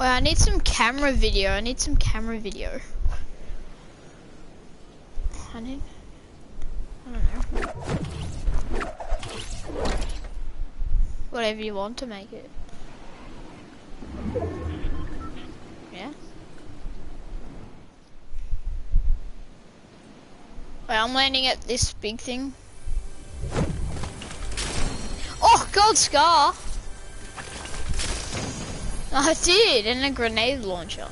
Wait, I need some camera video. I need some camera video. I need. I don't know. Whatever you want to make it. Yeah? Wait, I'm landing at this big thing. Oh, gold scar! I did, and a grenade launcher.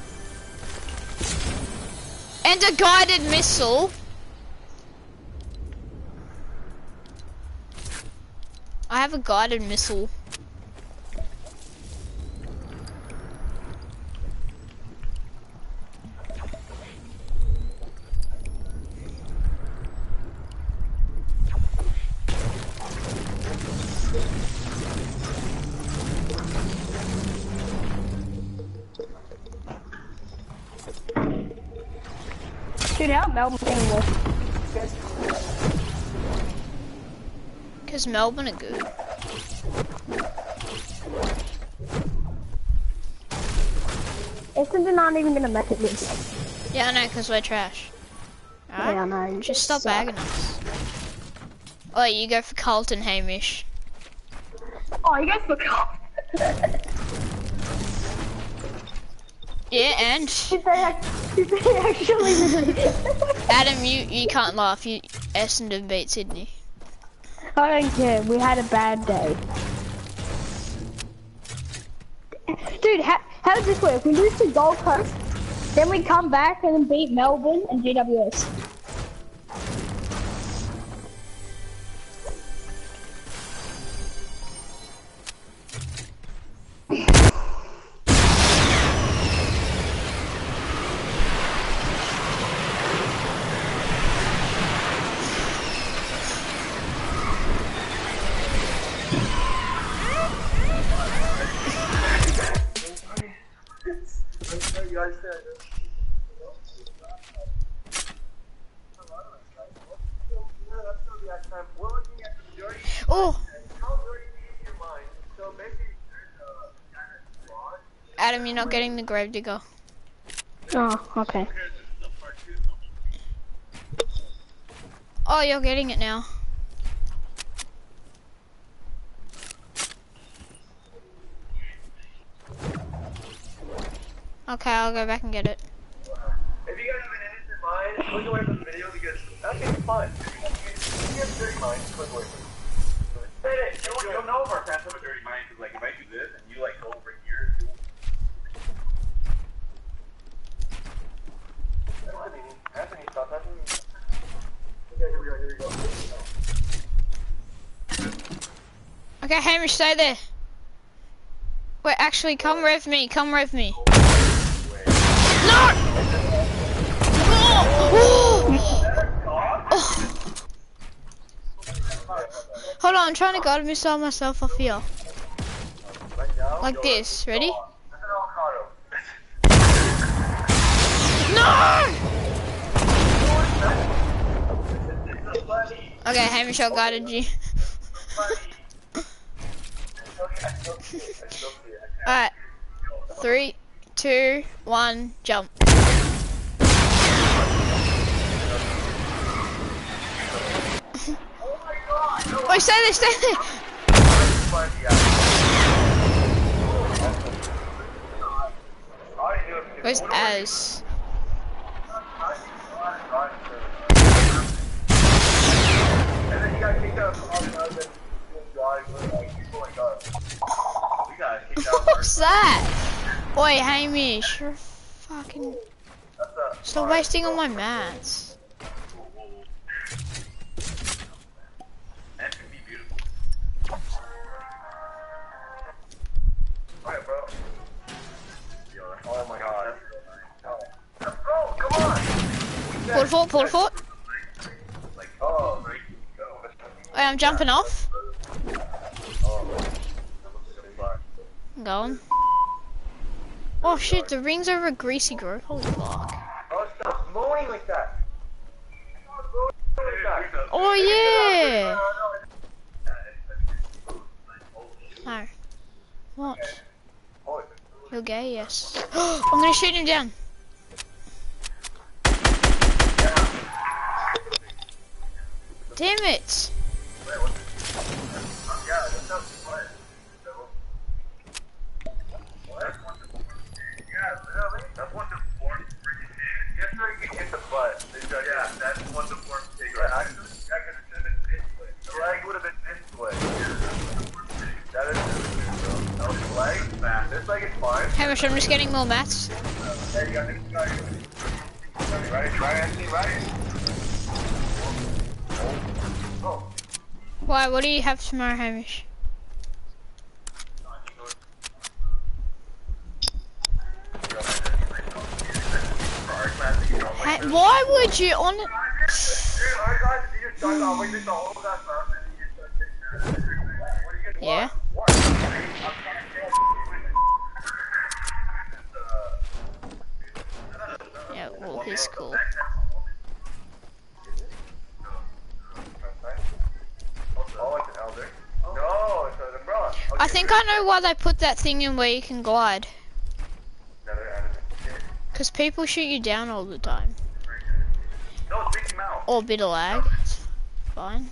And a guided missile. I have a guided missile. Melbourne? Cause Melbourne are good. Essendon aren't even gonna make it this. Yeah, I know, cause we're trash. Alright? Yeah, I know. Just stop suck. bagging us. Oh, you go for Carlton Hamish. Oh, you go for Carlton. Yeah, and Did they, act- did they actually Adam, you you can't laugh. You Essendon beat Sydney. I don't care. We had a bad day. Dude, how, how does this work? We lose to Gold Coast, then we come back and beat Melbourne and GWS. You're not getting the grave digger. Oh, okay. Oh, you're getting it now. Okay, I'll go back and get it. If you guys have an innocent mind, click away from the video because that game's fun. If you have dirty mind, click away from it. Say it. You'll, you'll know if our fans have a dirty mind because, like, if I do this and you, like, go over here, you'll... Anthony, Anthony, stop touching me. Okay, Hamish, stay there. Wait, actually, come rev me. Come rev me. No! Oh! oh! Hold on, I'm trying to guard missile myself off here. Like this, ready? No! See it, I still see it. Alright. Three, two, one, jump. Wait, oh, stay there, stay there. Where's Az? And then he got kicked out of the other guys, like, people like us. We got kicked out What's that? Oi, Hamish, you're fucking. Stop wasting all my mats. that could be beautiful. Alright, bro. Yo, oh my god. Let's go, come on! Pull pull fort. Like, oh, right. Wait, I'm jumping off. I'm going. Oh shit, the ring's over a greasy grove. Holy fuck. Oh, stop mowing like that. Oh yeah! No. What? You're gay, yes. I'm gonna shoot him down. Tomorrow, Hamish? Why would you on it? Yeah. Yeah, well, he's cool. I think I know why they put that thing in where you can glide. Because people shoot you down all the time. No, Or a bit of lag. It's fine.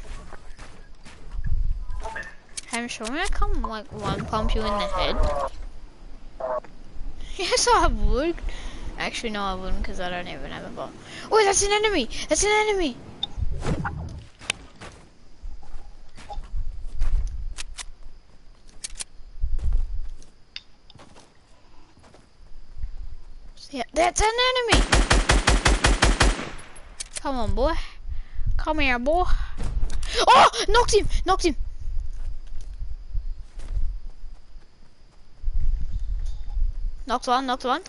Hamish, I'm gonna come like one pump you in the head. Yes, I would. Actually, no, I wouldn't because I don't even have a bomb. Oh, that's an enemy! That's an enemy! Yeah, that's an enemy! Come on, boy. Come here, boy. Oh! Knocked him! Knocked him! Knocked one, knocked one.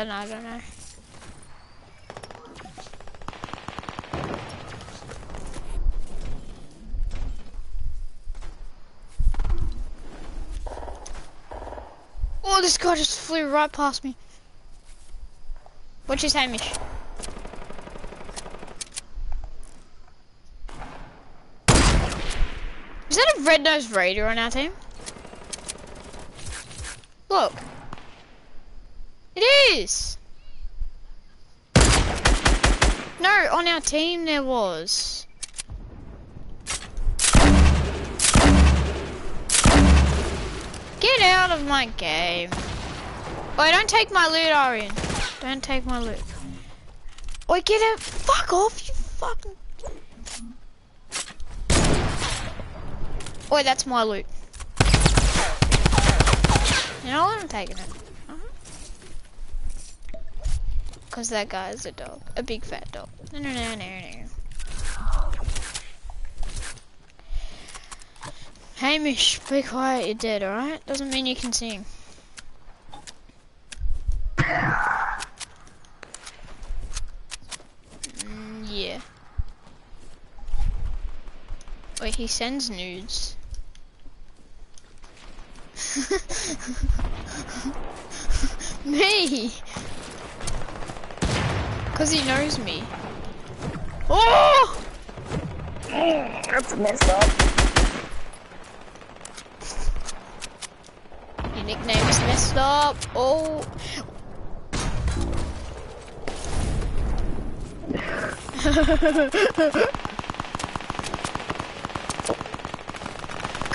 Then I don't know. Oh, this guy just flew right past me. What's his Hamish? Is that a red-nosed raider on our team? Look. It is! No, on our team there was. Get out of my game. Wait, don't take my loot, Arian. Don't take my loot. Wait, get out. Fuck off, you fucking. Wait, that's my loot. You know what? I'm taking it. Because that guy is a dog. A big fat dog. No, no, no, no, no. Hamish, be quiet, you're dead, alright? Doesn't mean you can sing. Mm, yeah. Wait, he sends nudes. Me! Cause he knows me. Oh! That's messed up. Your nickname is messed up. Oh.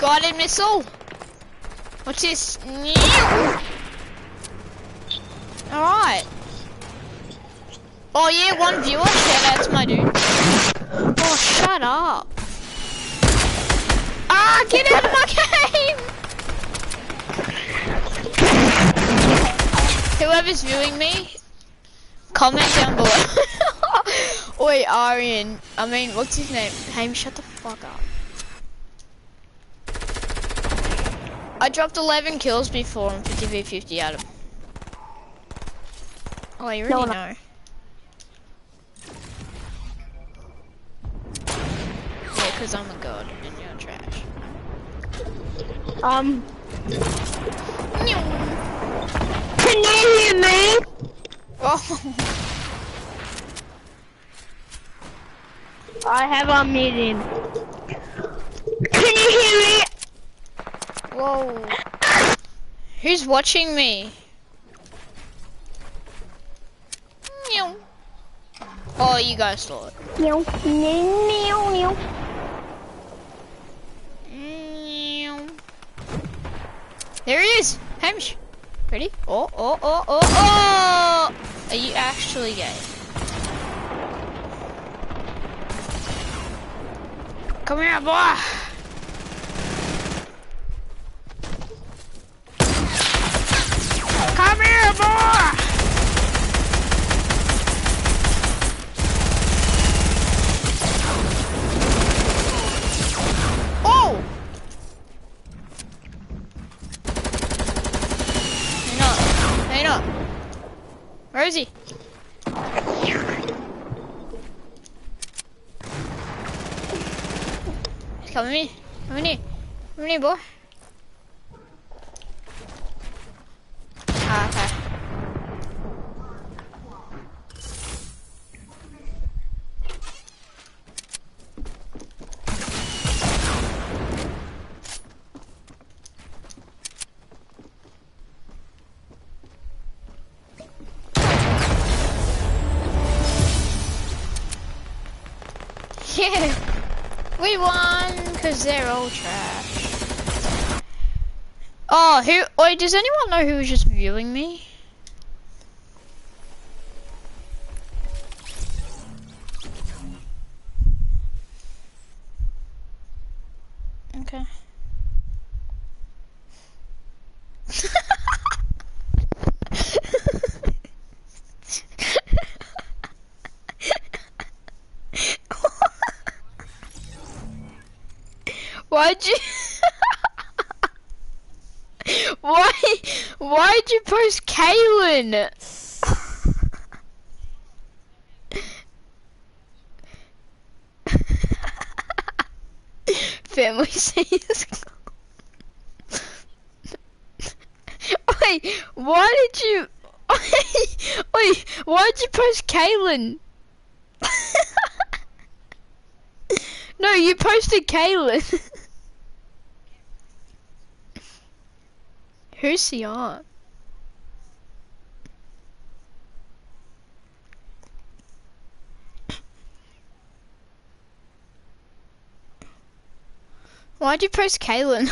Guided missile. What's this? Alright. Oh yeah, one viewer. Shout out to my dude. Oh, shut up. Ah, get out of my game! Whoever's viewing me, comment down below. Oi, Arian. I mean, what's his name? Hey, shut the fuck up. I dropped 11 kills before on 50 v 50 Adam. Oh, you No, no. know. Because I'm a god and you're trash. Um. Can you hear me? Oh, I have a meeting. Can you hear me? whoa. Who's watching me? Oh, you guys saw it. Meow, meow, meow. Meow. There he is. Hamish. Ready? Oh, oh, oh, oh, oh! Are you actually gay? Come here, boy. Come here, boy. Where is he? He's coming me. Come in here. Come in here, boy. Ah, okay. Yeah. We won because they're all trash. Oh, who? Wait, does anyone know who was just viewing me? Okay. Why'd you? Why? Why'd you post Kaylin? Family says. Wait, why did you? Wait, wait, why'd you post Kaylin? no, you posted Kaylin. Who's he on? Why'd you post Kaylin?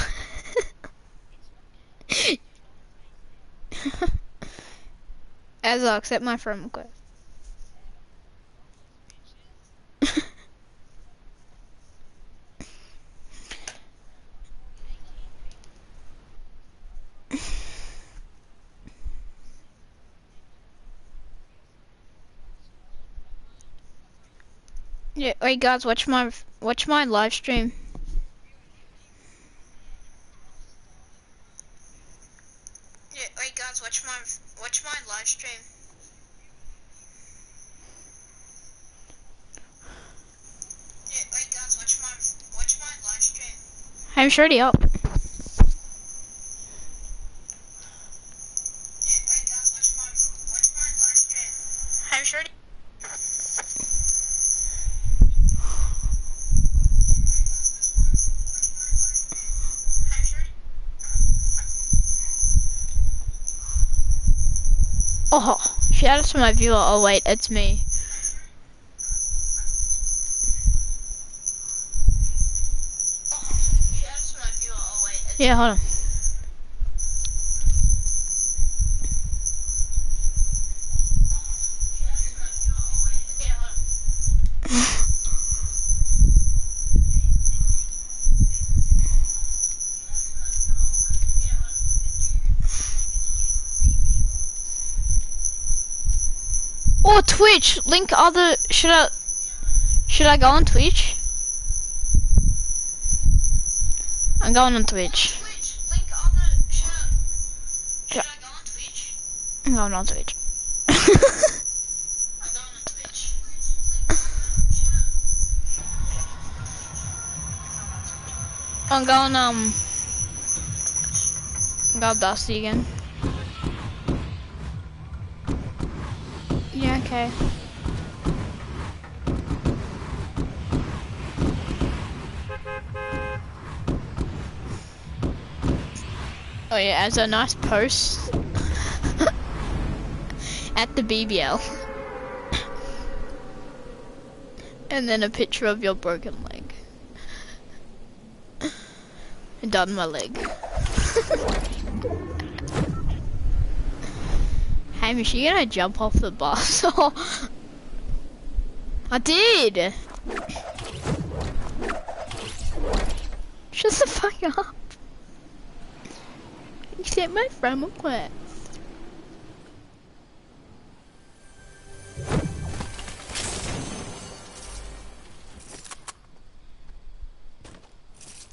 As I accept my friend request. Yeah, wait guys, watch my watch my live stream. Yeah, wait guys, watch my watch my live stream. Yeah, wait guys, watch my watch my live stream. I'm already up. Yeah, wait guys, watch my watch my live stream. I'm already Oh, shout out to my viewer. Oh wait, it's me. Yeah, hold on. Twitch. Link all the. Should I? Should I go on Twitch? I'm going on Twitch. I'm going on Twitch. I'm going um. Got Dusty again. Okay. Oh yeah, as a nice post at the BBL. and then a picture of your broken leg. And done my leg. Hamish, you gonna jump off the bus? I did! Shut the fuck up. You Accept my friend request.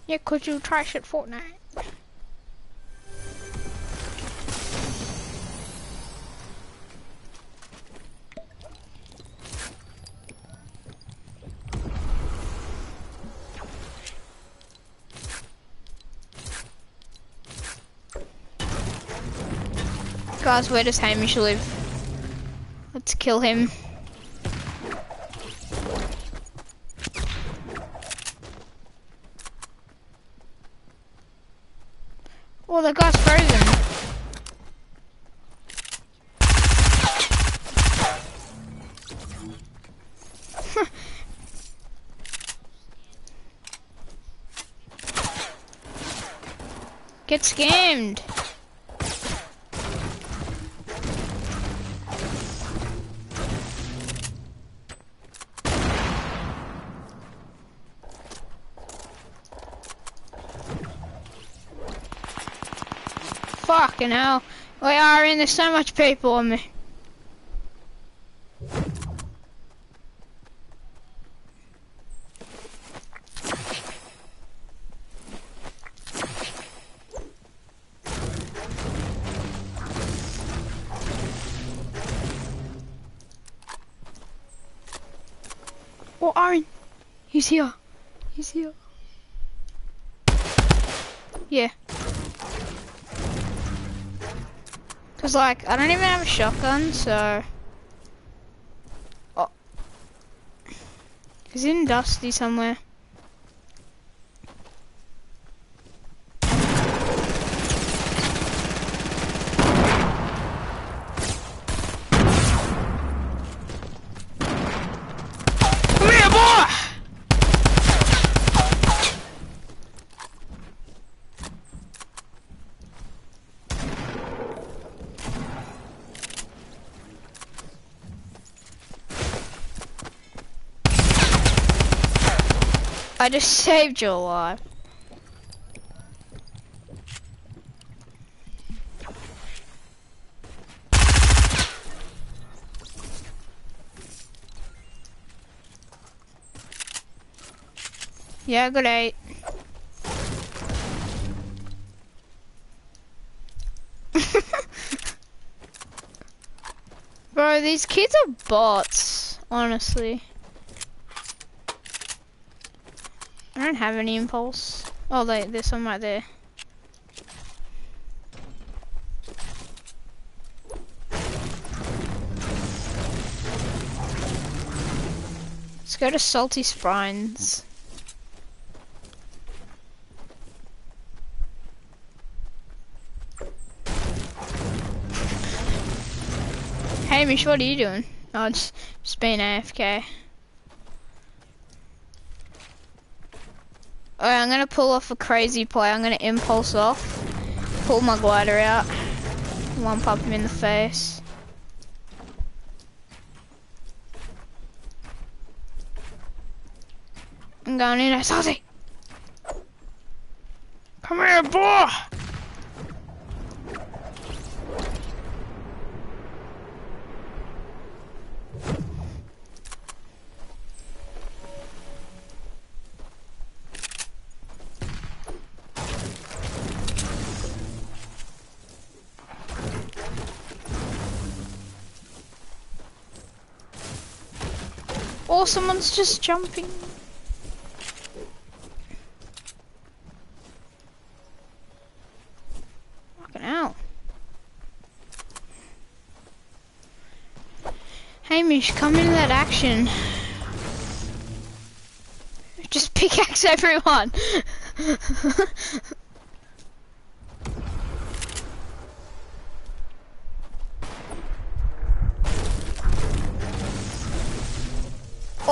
Yeah, could you trash at Fortnite? Guys, where does Hamish live? Let's kill him. Oh, the guy's frozen. Get scammed. Fucking hell. We are in, there's so much people on me. Oh, Aaron. He's here. He's here. Yeah. Cause like, I don't even have a shotgun, so. Oh. He's in Dusty somewhere. Come here, boy! I just saved your life. Yeah, good eight. Bro, these kids are bots, honestly. I don't have any impulse. Oh, wait, there's some right there. Let's go to Salty Springs. Hamish, what are you doing? Oh, it's just being AFK. Alright, I'm gonna pull off a crazy play. I'm gonna impulse off, pull my glider out, one pop him in the face. I'm going in there, Salty! Come here, boy! Someone's just jumping. Fucking hell. Hamish, come into that action. Just pickaxe everyone.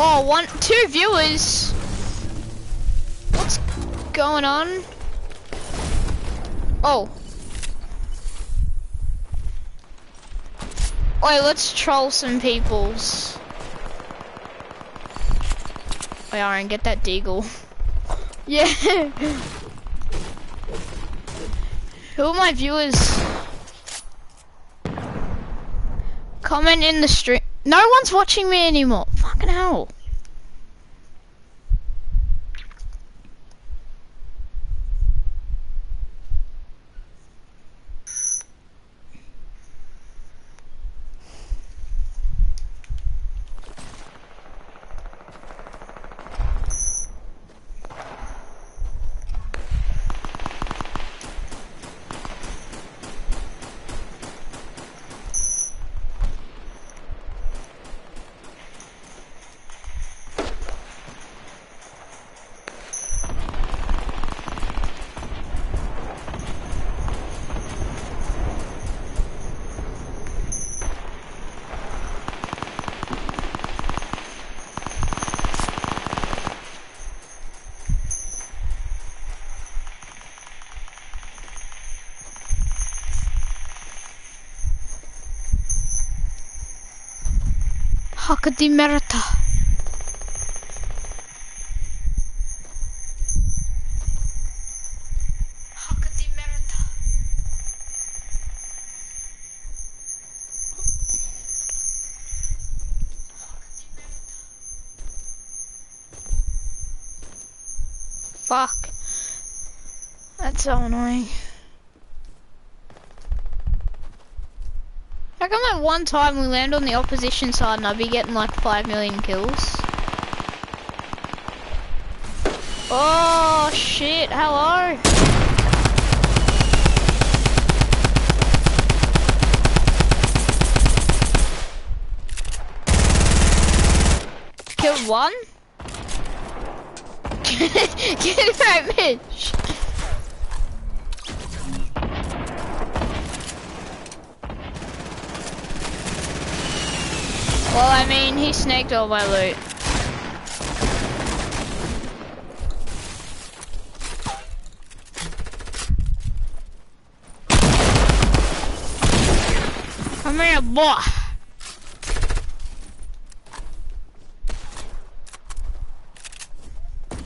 oh, one, two viewers. What's going on? Oh. Wait, let's troll some peoples. Wait, Aaron, get that deagle. yeah. Who are my viewers? Comment in the stream. No one's watching me anymore. Fucking hell. Merita. Fuck. That's so annoying. One time we land on the opposition side and I'd be getting like 5 million kills? Oh shit, hello! Killed one? Get that bitch! Well, I mean, he snaked all my loot. Come here, boy.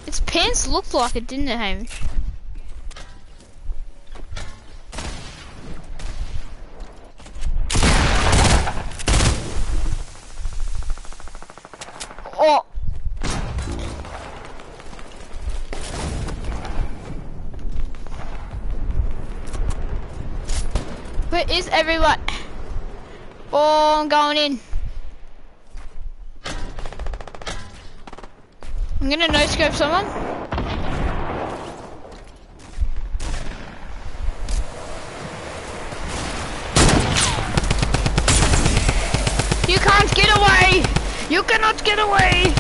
Its pants looked like it, didn't it, Hamish? Oh. Where is everyone? Oh, I'm going in. I'm someone. You can't get away! You cannot get away!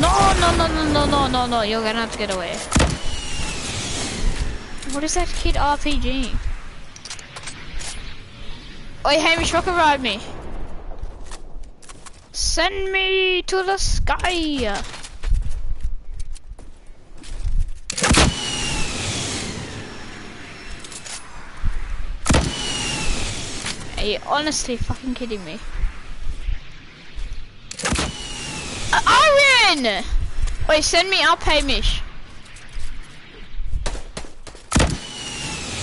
No, no, no, no, no, no, no, no, you cannot get away. What is that kid RPG? Oi, Hamish, rocket ride me. Send me to the sky. Are you honestly fucking kidding me? Uh, Aaron! Wait, send me up, Hamish.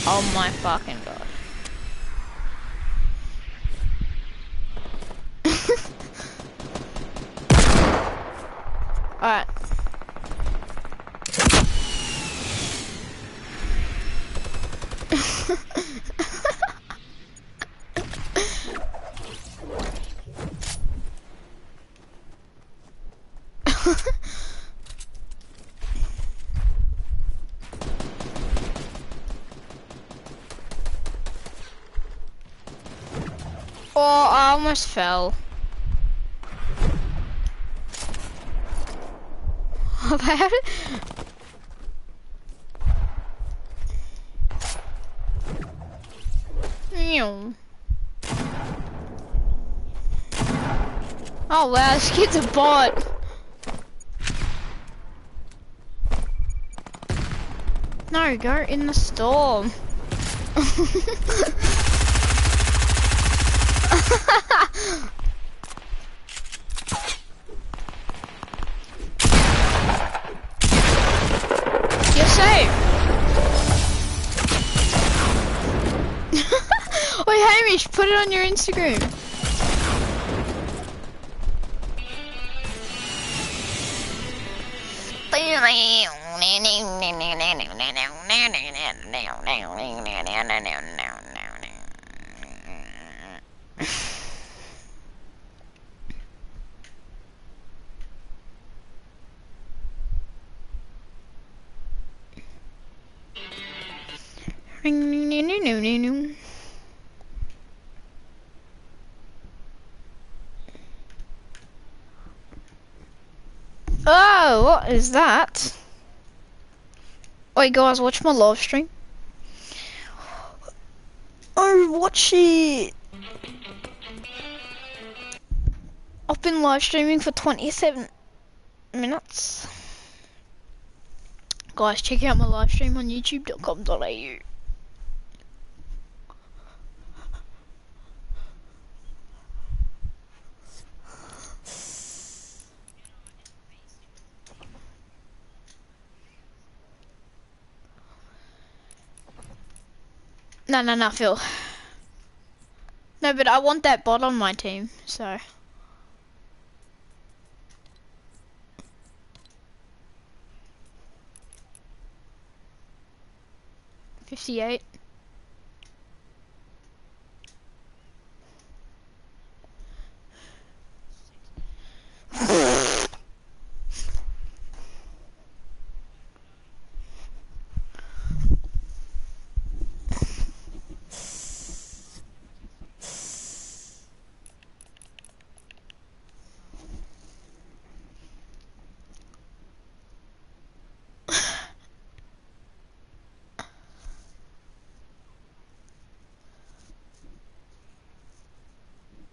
Oh my fucking god. Alright. Oh, I almost fell. Oh wow, this kid's a bot. No, go in the storm. put it on your Instagram. Is that? Wait, guys, watch my live stream. Oh, watch it. I've been live streaming for 27 minutes. Guys, check out my live stream on youtube.com.au. No, no, no, Phil. No, but I want that bot on my team, so. Fifty-eight.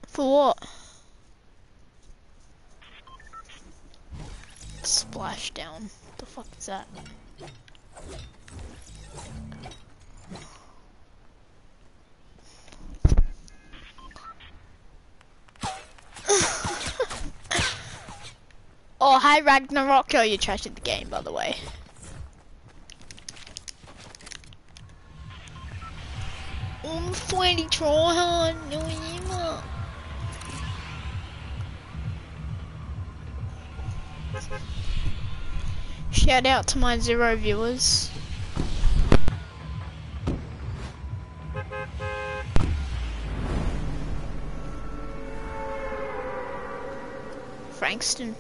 For what? Splashdown. The fuck is that? oh, hi Ragnarok. Oh, you trashed the game, by the way. I'm sweaty tryhard. No, you Shout out to my zero viewers. Frankston.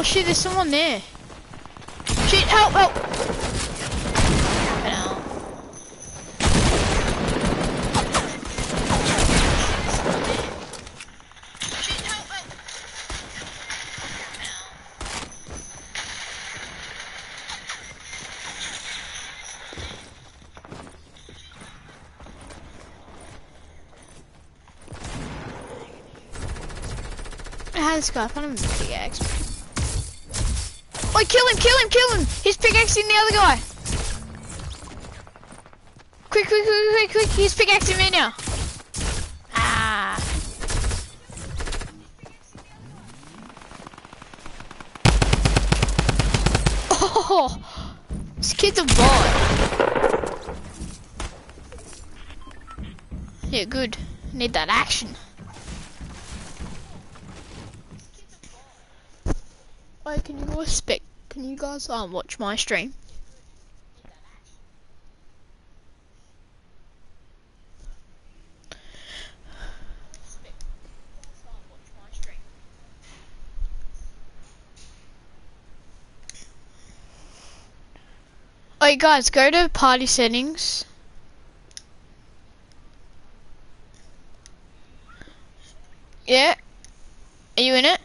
Oh shit, there's someone there. Shit, help, help! I had this guy, I found him with a pickaxe. Oh, kill him, kill him, kill him! He's pickaxing the other guy! Quick, quick, quick, quick, quick, he's pickaxing me now! Ah! Oh! This kid's a bot! Yeah, good. Need that action. Wait, can you guys spec? Guys um watch my stream? Wait, guys, go to party settings. Yeah. Are you in it?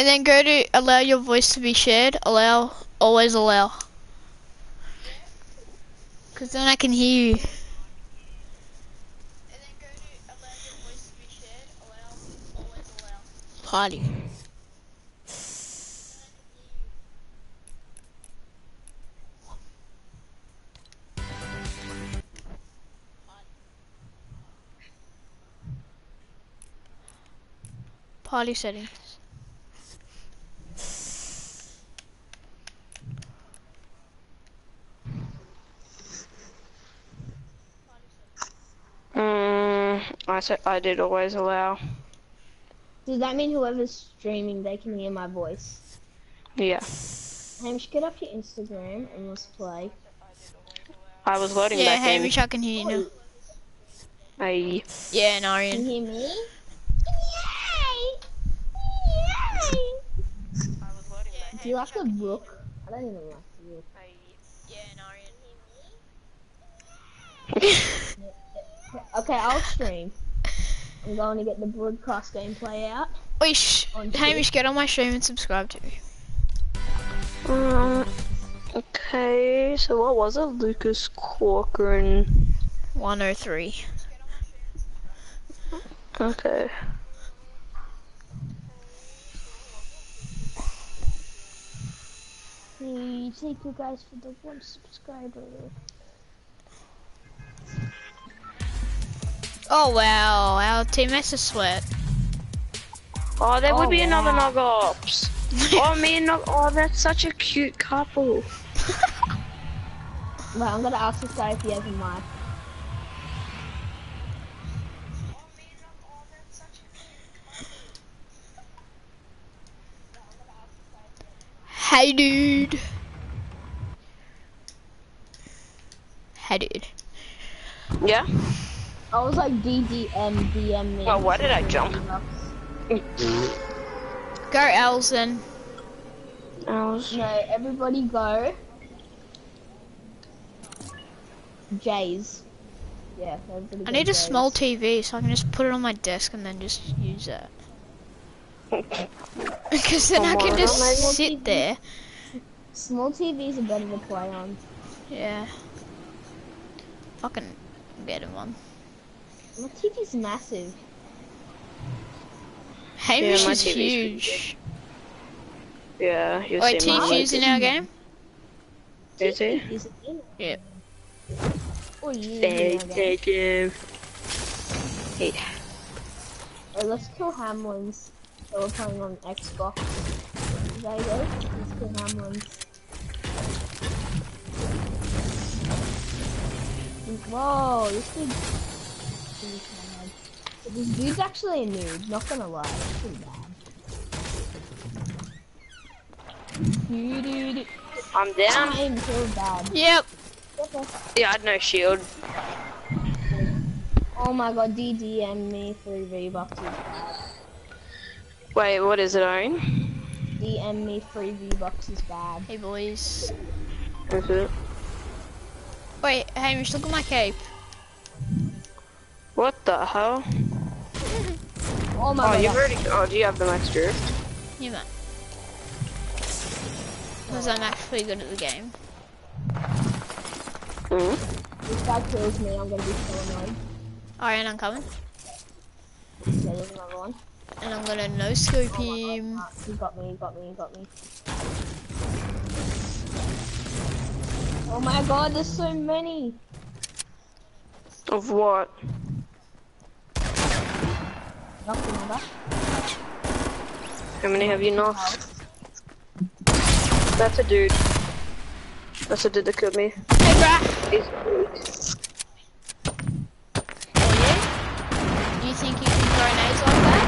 And then go to allow your voice to be shared. Allow, always allow. Cause then I can hear you. Party. Party settings. Mm, I said I did always allow. Does that mean whoever's streaming, they can hear my voice? Yeah. Hamish, get up your Instagram and let's play. I was loading Yeah, back in. Hamish, I can hear you now. I Yeah, and Can you hear me? Yay! Yay! Do you like the book? I don't even like the book. Yeah, and Okay, I'll stream. I'm going to get the broadcast gameplay out. Wait, shh. Hamish, get on my stream and subscribe to me. um. Okay, so what was it? Lucas Corcoran. 103. Okay. Hey, thank you guys for the one subscriber. Oh wow, our teammates are sweat. Oh, there Oh, would be another wow. Nogops. oh, me and Nog- Oh, that's such a cute couple. Wait, I'm gonna ask this guy if he has a mic. Hey dude. Hey dude. Yeah? I was like DDM, DM me. Well, why did I jump? Go Els then. I. No, everybody go. Jays. Yeah, I go need a Jays. small TV so I can just put it on my desk and then just use it. Because then I can Tomorrow, just maybe? sit there. Small TVs are better to play on. Yeah. Fucking get him one. My TV's massive. Hamish my is TV's pretty huge. Yeah, you Wait, see my in our game? Is he? Is it? Yeah. Oh, yeah. Hey, okay. thank you. Hey. Alright, let's kill Hamlins. So we're playing on Xbox. Is that good? Let's kill Hamlins. Whoa, this dude. This dude's actually a noob, not gonna lie. It's pretty bad. Dude, I'm down. I'm so bad. Yep. Yeah, I had no shield. Oh my god, DDM me for V-Bucks is bad. Wait, what is it, Owen? DM me free V-Bucks is bad. Hey boys. Is it? Wait, Hamish, look at my cape. What the hell? Oh my Oh, god. you've already. Oh, do you have the max drift? Yeah, man. Because I'm actually good at the game. Mm. This guy kills me, I'm gonna be so annoyed. Alright, and I'm coming. Okay, there's another one. And I'm gonna no scope him. Ah, He got me, he got me, he got me. Oh my god, there's so many! Of what? How many have you knocked? That's a dude. That's a dude that killed me. Hey, bruh! He's good. Are you? Do you think you can throw an nades like that?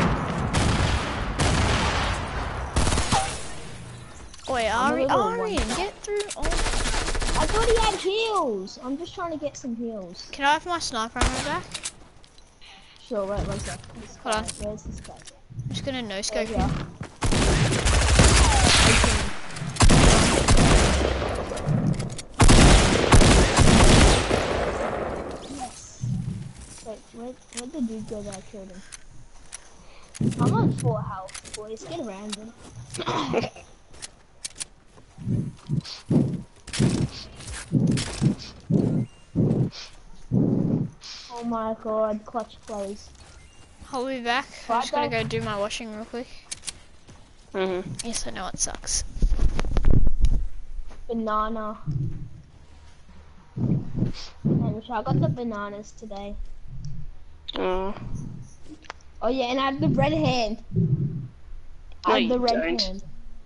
Wait, Ari, Arian, get through all... I thought he had heals! I'm just trying to get some heals. Can I have my sniper ammo back? Sure, wait one sec. Hold on. Where's this guy? I'm just gonna no scope Yes. Wait, where, where'd the dude go that I killed him? I'm on full health, boys. Get around him. Oh my god, clutch plays. I'll be back. I'm just gonna go do my washing real quick. Mhm. Yes, I know it sucks. Banana. I wish I got the bananas today. Oh. Oh yeah, and I have the red hand. I No, have the you red don't. hand.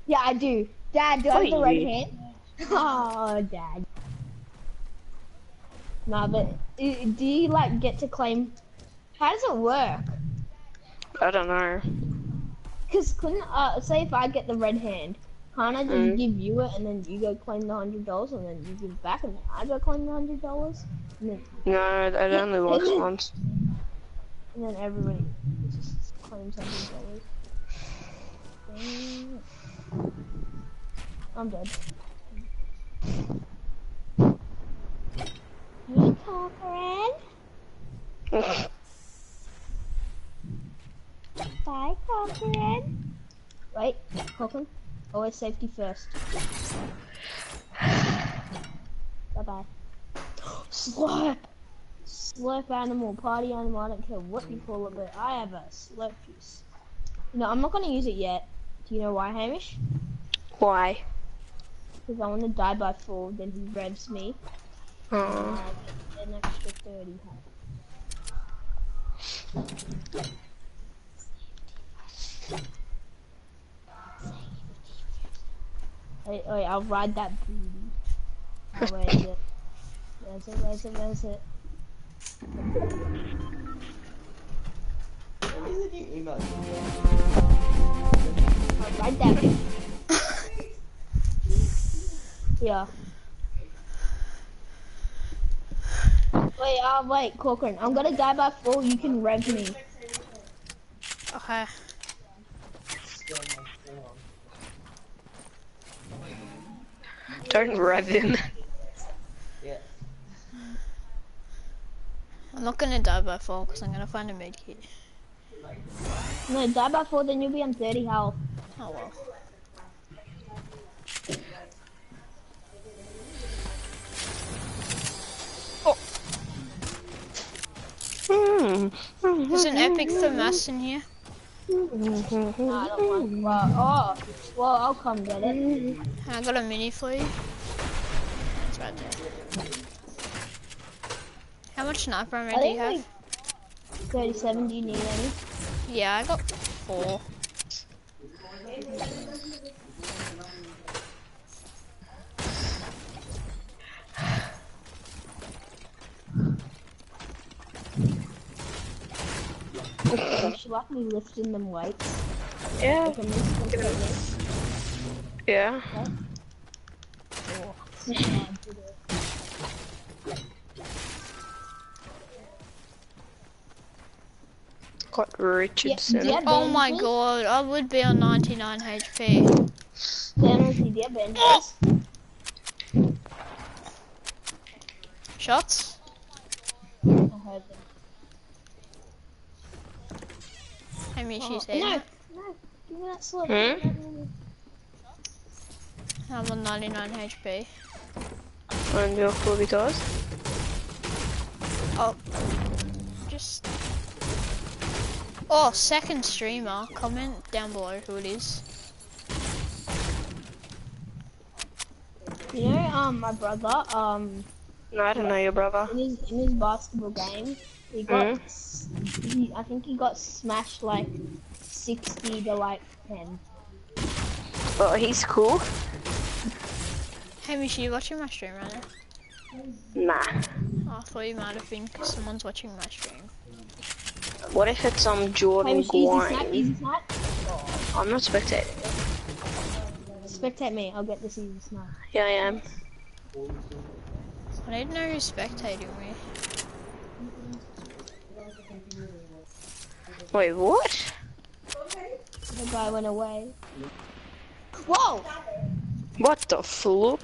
Yeah, I do. Dad, do I have No, the red hand? Oh, Dad. Nah, but do you like get to claim? How does it work? I don't know. Cause couldn't uh say if I get the red hand, can't I just Mm. give you it and then you go claim the hundred dollars and then you give it back and then I go claim the hundred dollars No, it only works once. and then everybody just claims hundred dollars. I'm dead. Hey, Corcoran. Bye, Corcoran. Wait, Corcoran. Always safety first. bye bye. Slurp! Slurp animal, party animal, I don't care what you call it, but I have a slurp juice. No, I'm not gonna use it yet. Do you know why, Hamish? Why? Because I want to die by four, then he revs me, Oh. An extra 30 health. Wait, wait, I'll ride that booty. Oh, where is it? Where's it, where's it, where's it? I'll ride that booty. Yeah. Wait, uh, wait, Corcoran. I'm gonna die by four. You can rev me. Okay. Don't rev him. yeah. I'm not gonna die by fall because I'm gonna find a medkit. No, die by four, then you'll be on 30 health. Oh well. There's an epic FAMAS in here. I don't want. Well, oh, well, I'll come get it. I got a mini for you. It's right there. How much sniper ammo do you have? like 37. Do you need any? Yeah, I got four. Don't you like me lifting them weights? Yeah. Like in this, like this. Yeah. Oh, so hard to do. Got Richardson. Yeah, Oh my bandages? god, I would be on 99 HP. Do you have bandages? Oh! Shots? I heard them. How many Oh, she's there? no, no, give me that slip. Hmm? I'm on 99 HP. And your cool because? Oh. Just. Oh, second streamer. Comment down below who it is. You know, um, my brother, um, No, I don't know your brother. in his in his basketball game, he got, s- he, I think he got smashed like sixty to like ten. Oh, he's cool. Hamish, are you watching my stream right now? Nah. Oh, I thought you might have been because someone's watching my stream. What if it's um Jordan Maybe she's a snap, Gwine? easy. I'm not spectating. spectate me. I'll get this easy snipe. Yeah, I am. I didn't know who's spectating me. Wait, what? The guy went away. Whoa! What the flip?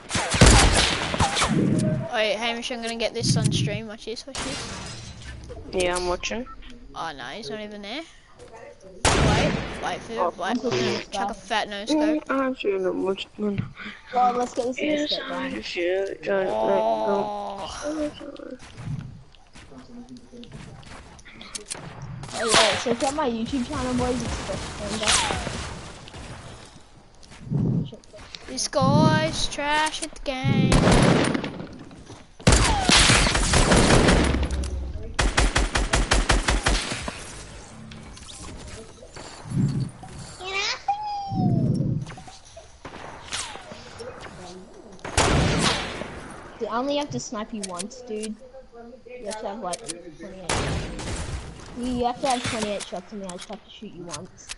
Wait, Hamish, I'm gonna get this on stream. Watch this, watch this. Yeah, I'm watching. Oh no, he's not even there. Wait, wait for Oh, it. Wait, I'm chuck a fat no scope. Mm, I'm seeing I'm watching. Well, let's get this easy Yes, step I going. should. Don't let Oh, go. Oh yeah, check out my YouTube channel, boys. It's that. this guy's trash at the game. I only have to snipe you once, dude. You have to have like 28. You you have to have 28 shots on me. I just have to shoot you once.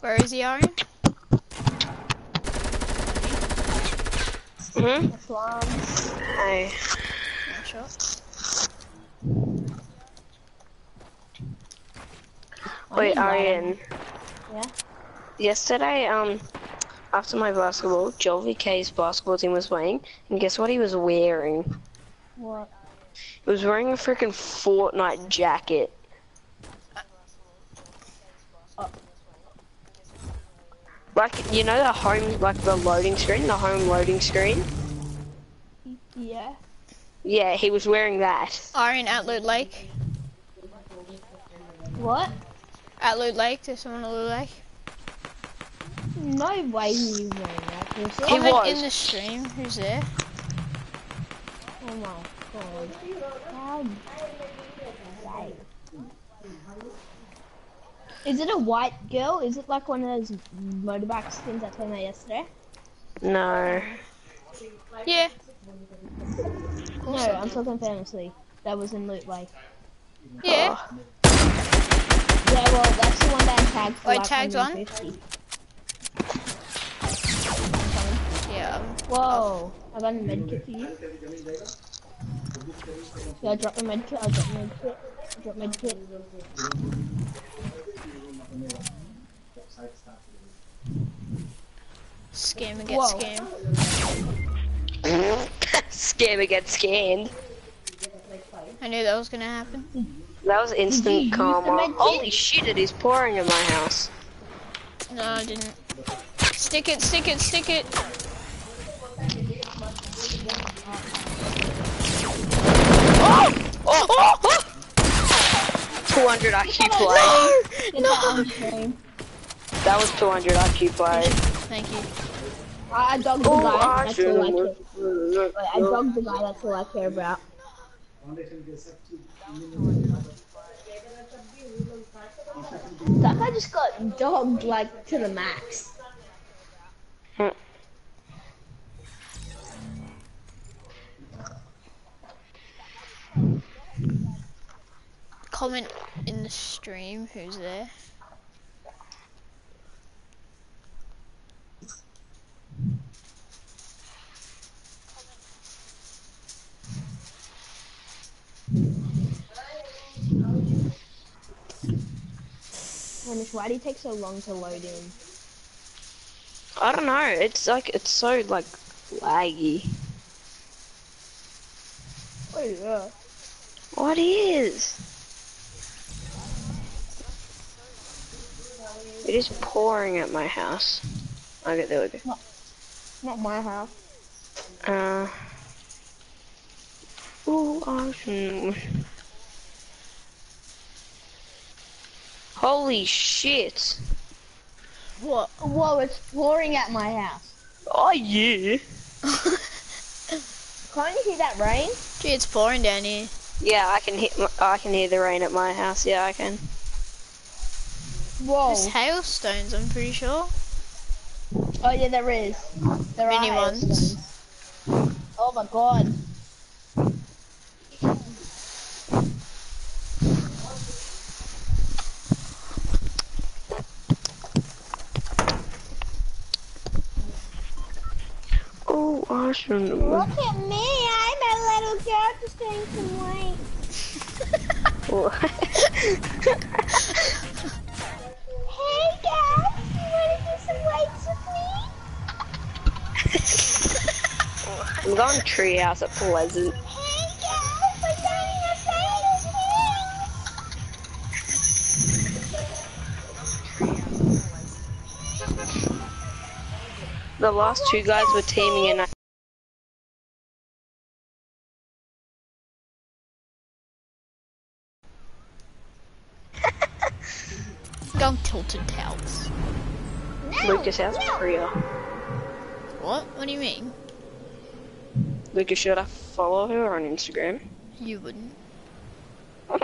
Where is he, Arian? Hmm? That's once. Hey. Not sure. Wait, need Arian. Yeah? Yesterday, um, after my basketball, Joel VK's basketball team was playing, and guess what he was wearing? What? He was wearing a freaking Fortnite jacket. Like, you know the home, like the loading screen, the home loading screen? Yeah. Yeah, he was wearing that. Arian at Loot Lake. What? At Loot Lake, there's someone at Loot Lake. No way he was wearing that. Was? He Comment was. in the stream, who's there? Oh my god. How dare. Is it a white girl? Is it like one of those motorbike skins that came out yesterday? No. Yeah. No, I'm talking famously. That was in Loot Lake. Yeah. Oh. Yeah, well, that's the one that I tagged for Wait, like tagged on? 150. Yeah. Um, Whoa, I got a medkit for you. Yeah, I dropped the medkit, I dropped medkit. I dropped medkit. Scam and get Whoa. scammed. Scammer gets scanned. I knew that was gonna happen. That was instant karma. Holy shit, it is pouring in my house. No, I didn't. Stick it, stick it, stick it. Oh! Oh! Oh! oh! 200 IQ play. Get that on stream. That was 200 IQ play. Thank you. I, I dogged oh, the Oh, guy, I that's all I care. should've- Wait, I dogged the guy, that's all I care about. That guy just got dogged like to the max. Hmm. Comment in the stream who's there. Hamish, why do you take so long to load in? I don't know. It's like it's so like laggy. Oh yeah. What is? It is pouring at my house. I Okay, there we go. Not my house. Uh. Ooh, awesome. Holy shit. What? Whoa, it's pouring at my house. Oh yeah. Can't you hear that rain? Gee, it's pouring down here. Yeah, I can hear. I can hear the rain at my house. Yeah, I can. Whoa. There's hailstones, I'm pretty sure. Oh yeah, there is. There Mini are ones. Oh my god. Oh, awesome. Look at me, I'm a little girl just doing some weights. what? I'm going treehouse at Pleasant. Hey guys, we're going to Santa's house. The last two guys were teaming and I Go Tilted Towers. Lucas House Priya. What? What do you mean? Lucas, should I follow her on Instagram? You wouldn't. I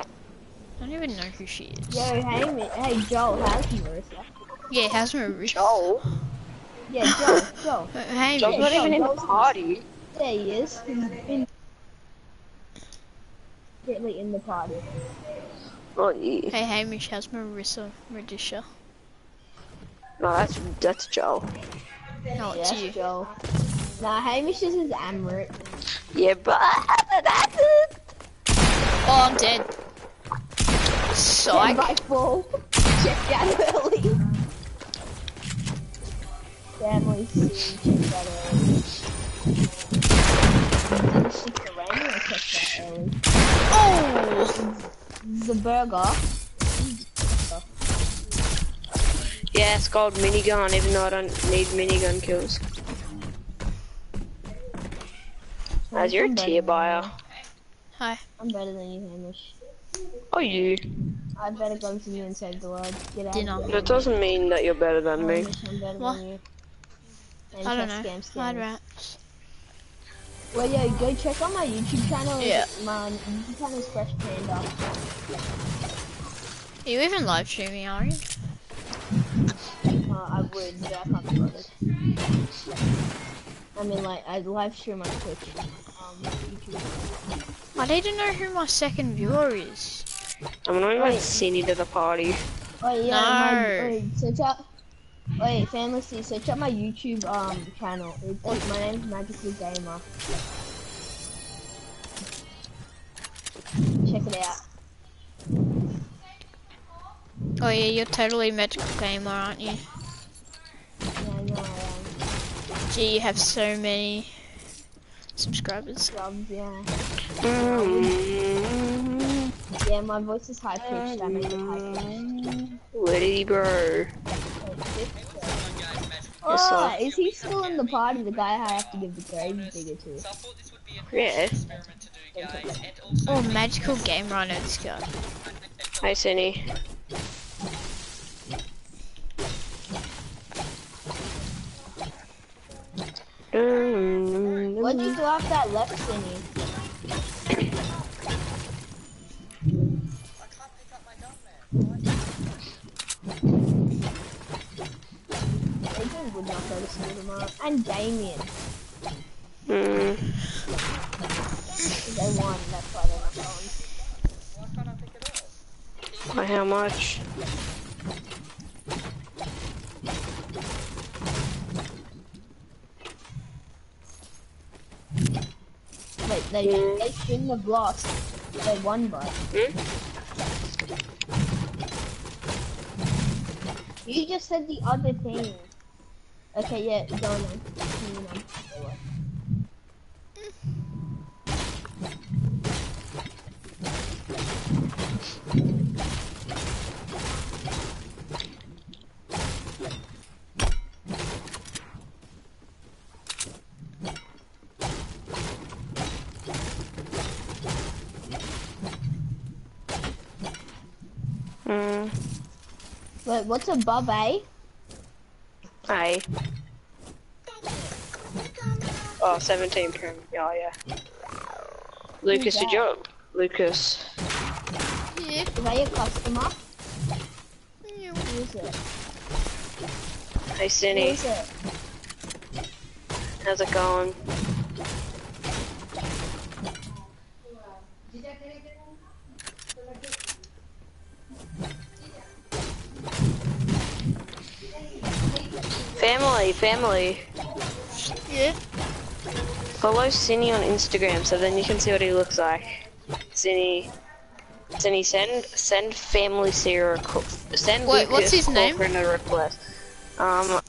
don't even know who she is. Yo, hey, mi- hey Joel, how's Marissa? Yeah, how's Marissa? Joel? Yeah, Joel, Joel. Uh, Hey, Joel's not Joel, even in the Joel's- party. There he is. He's in. Secretly in the party. Oh, yeah. hey, Hamish, how's Marissa Radisha? No, that's that's Joel. No, it's Yes, you. Joel. Nah, Hamish is his Amrit. Yeah, but that's it. Oh, I'm dead. Ten Psych. by four. Check out early. Family C, check out early. Didn't stick the or check that early. Oh! The burger. Yeah, it's called minigun, even though I don't need minigun kills. As your I'm better tier than buyer. Hi. I'm better than you, Hamish. Oh, you. I better go to you and save the world. Get out Dinner. of That doesn't mean that you're better than me. Hamish, I'm better What? than you. And I don't know. Scam, Hi, scam. rats. Well, yeah, go check on my YouTube channel. Yeah. My YouTube channel is Fresh Panda. Are you even live streaming, are you? Uh, I would, but I can't be bothered. I mean, like, I live stream on Twitch. Um, YouTube. I need to know who my second viewer is. I'm gonna invite Wait. Cindy to the party. Oh yeah, my, No. wait, search out. Wait, family, see, search out my YouTube um channel. It's, my name's Magical Gamer. Check it out. Oh yeah, you're totally magical gamer, aren't you? Yeah, I know I am. Gee, you have so many subscribers. Subs, yeah. Mm, Yeah, my voice is high pitched. I make it high pitched. Liddy, bro. Oh, is he still in the party? The guy I have to give the grave digger to. Yeah. Oh, magical game I know this guy. Hi, Cindy. What'd you do after that left Cindy? Adrian would not go to school tomorrow. And Damien. Mm, They won, that's why they're not going. by how much? They they shouldn't have lost. They won, but Hmm? you just said the other thing. Okay, yeah, go on. then. Continue on. Mm, Wait, what's a bub, eh? hey. Oh, 17 prim. Yeah, yeah. Lucas, did that? you? Lucas. Yeah. Is that your customer? Is it? Hey, Cindy. How's it going? Family, family. Yeah. follow Cinny on Instagram so then you can see what he looks like. Cinny. Cinny, send send family Sarah send Wait, what's his name? A request. Um.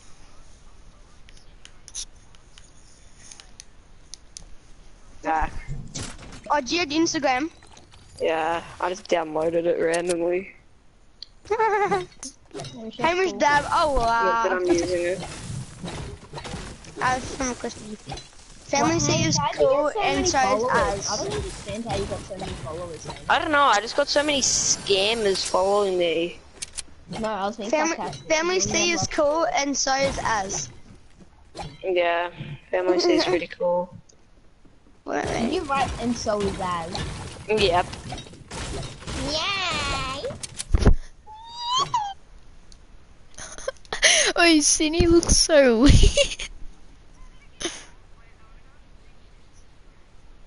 Yeah, Oh, do you have Instagram? yeah, I just downloaded it randomly. Hamish Dab. Oh Not that wow. I'm using it. As from Crispy. Family C is How do cool and many so is followers? I don't understand how you got so many followers. man. I don't know, I just got so many scammers following me. No, I was being Family, sarcastic. family C is cool and so is us. Yeah, family C is pretty cool. Did you write and so is that? Yep. Yay! Oh, Cindy looks so weird.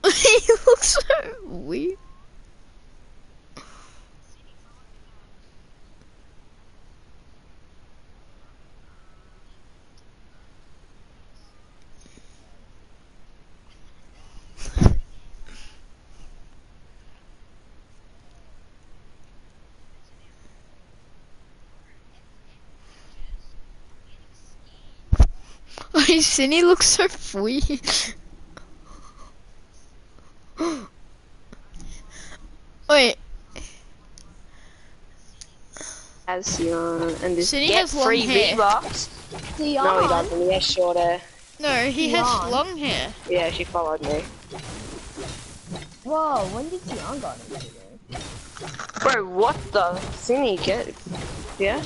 he looks so weird. Oh, Cindy looks so weird. Wait, As young and just Cindy get has long free hair. V-Bucks. Dion, No, he doesn't. He has short hair. no, he has long hair. Yeah, she followed me. Whoa, when did Dion got into this? Bro, what the? Cindy, get. Yeah?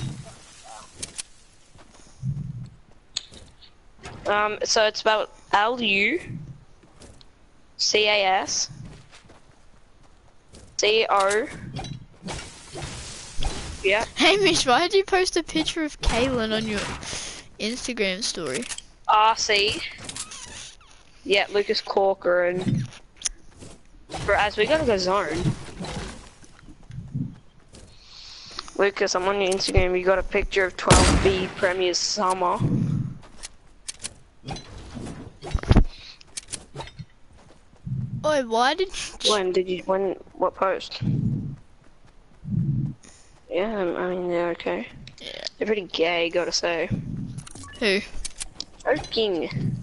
Um, so it's about L U C A S C O. Yeah, Hamish, why did you post a picture of Kaylin on your Instagram story? R C. Yeah, Lucas Corcoran. Bro, as we gotta go zone. Lucas, I'm on your Instagram. You got a picture of 12B Premier Summer. Oh, why did you... When did you? When? What post? Yeah, I mean they're okay. Yeah. They're pretty gay, gotta say. Who? Oking.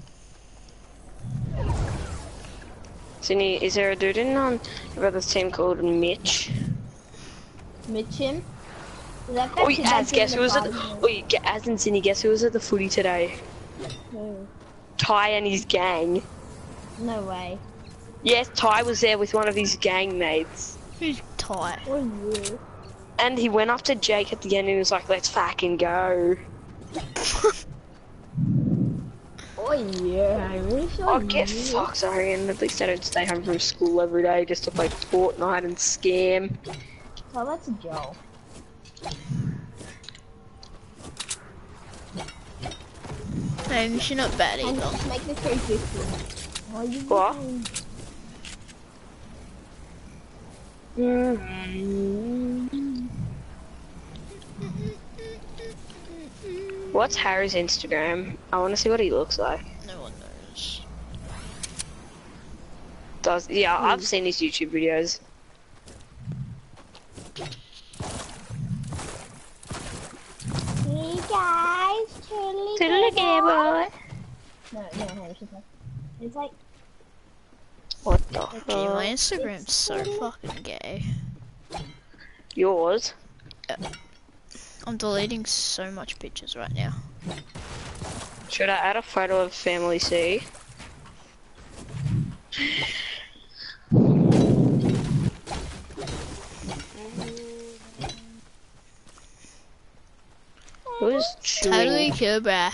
Sydney, is there a dude in um your brother's team called Mitch? That Oh, kid guess in who was at the? Oh, ge- Az and Sydney, guess who was at the footy today? No. Ty and his gang. No way. Yes, Ty was there with one of his gang mates. Who's Ty? Oh, what are? And he went up to Jake at the end and was like, let's fucking go. Oh yeah, I really should. Oh, get fucked, sorry, and at least I don't stay home from school every day just to play Fortnite and scam. Oh, that's a Joe. And she's not bad either. make the 350. Oh, What? doing? What's Harry's Instagram? I want to see what he looks like. No one knows. Does yeah? I've seen his YouTube videos. Hey guys, totally Toodle boy. No, no, no, it's just like, it's like, What the Okay, my fuck? Instagram's so fucking gay. Yours? Uh, I'm deleting so much pictures right now. Should I add a photo of Family C? Who's? Totally cool, bruh.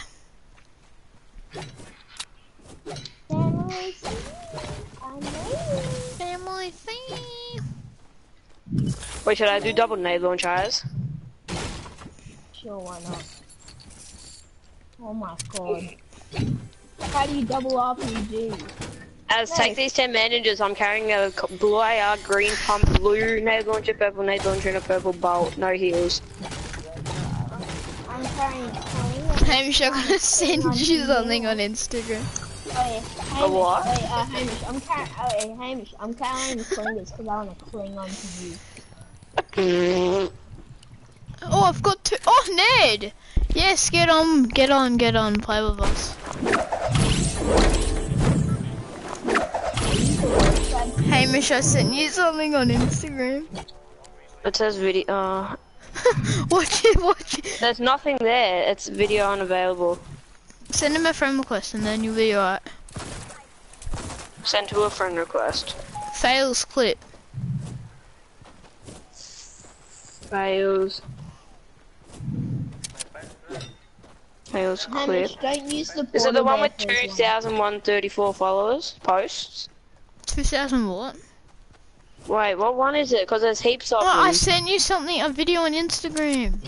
Wait, should I do double nade launch eyes? Sure, why not? Oh my god. How do you double RPG? As take these 10 bandages, I'm carrying a c- blue AR, green pump, blue nade launcher, purple nade launcher, and a purple bolt. No heals. I'm carrying 20. Hamish, I'm gonna send you something on Instagram. Hamish, A what? Wait, uh, Hamish, I'm carrying. Oh, hey, Hamish, I'm carrying the because I want to cling on to you. Oh, I've got two. Oh, Ned! Yes, get on, get on, get on, play with us. Hey, Hamish, I sent you something on Instagram. It says video. Uh, watch it, watch it. there's nothing there. It's video unavailable. Send him a friend request and then you'll be alright. Send to a friend request. Fails clip. Fails. Fails clip. Don't use the. Is it the one with there for as long. 2,134 followers? Posts? 2000 what? Wait, what one is it? Because there's heaps of Oh, I sent you something, a video on Instagram.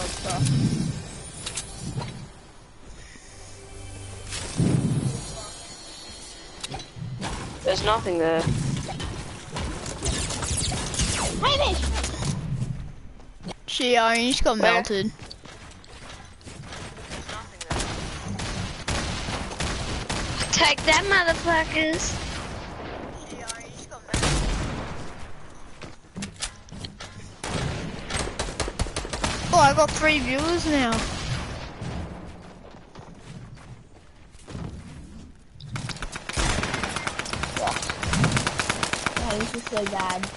Then stuff. There's nothing there. Hamish! She orange got Where? melted. Take that, motherfuckers! Oh, I got three viewers now. Hamish is so bad.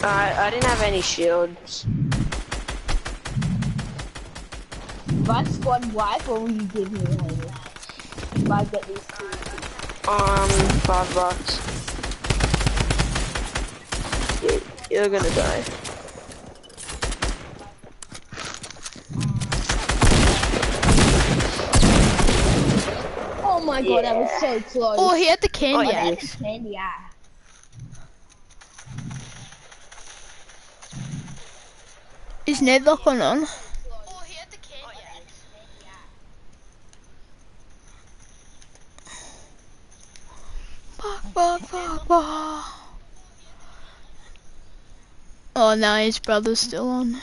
I, I didn't have any shields. If I squad wipe, what will you give me, Hamish? If I get these two. Um, five bucks. You- You're gonna die. Oh my god, that was so close. Oh, he had the Oh, candy yeah. axe. Candy eye. Is Ned lock on on? Oh, fuck, fuck, fuck, fuck. Oh, no, his brother's still on.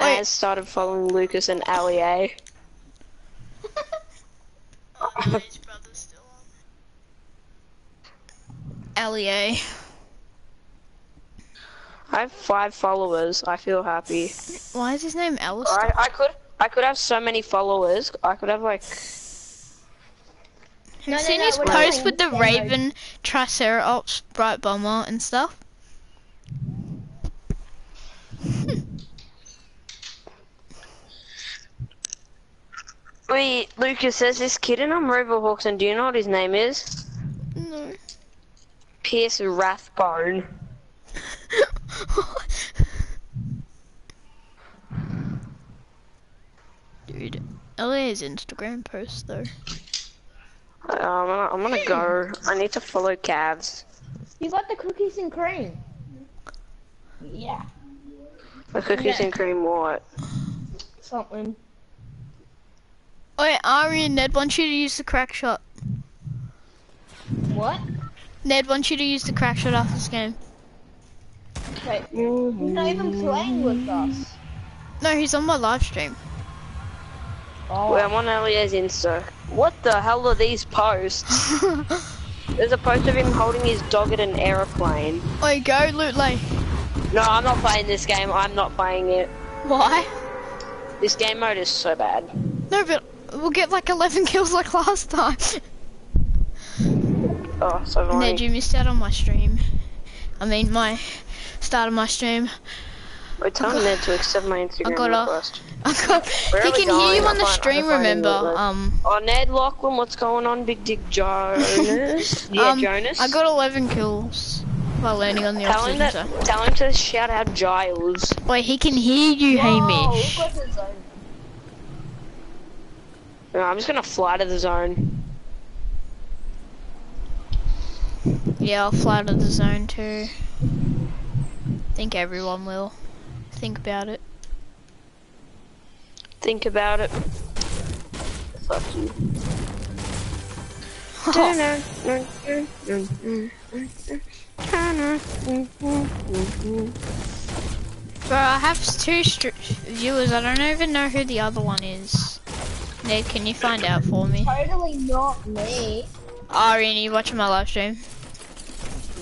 I started following Lucas and Ali A. Allie I have five followers. I feel happy. Why is his name Alistair? I, I could I could have so many followers. I could have like Have No, you no, seen no, his post with the demo. Raven, Triceratops, Brite Bomber, and stuff? Wait, Lucas says this kid in I'm Riverhawks and do you know what his name is? No. Pierce Rathbone. Dude, LA's Instagram post though. Um, I'm gonna, I'm gonna go. I need to follow Cavs. You got the cookies and cream. Yeah, The cookies Yeah. and cream what? something. Wait, Ari and Ned wants you to use the crack shot. What? Ned wants you to use the crack shot after this game. Wait, he's not even playing with us. No, he's on my live stream. Oh, Wait, I'm on Elia's Insta. What the hell are these posts? There's a post of him holding his dog at an aeroplane. Wait, go Loot Lake. No, I'm not playing this game. I'm not playing it. Why? This game mode is so bad. No, but we'll get like 11 kills like last time. Oh, so. Ned, you missed out on my stream. I mean, my start of my stream. Wait, tell Ned to accept my Instagram got request. I got, Where he can hear you on the stream, remember? Um, Oh, Ned Lachlan, what's going on, Big Dick Jonas? yeah, um, Jonas. I got 11 kills while landing on the Tell him that. Tell him to shout out Giles. Wait, he can hear you, Hamish. look at the zone. No, I'm just gonna fly to the zone. Yeah, I'll fly to the zone too. think everyone will. Think about it. Think about it. Fuck you. Oh. Bro, I have two str- viewers. I don't even know who the other one is. Ned, can you find out for me? Totally not me. Arian, you watching my live stream?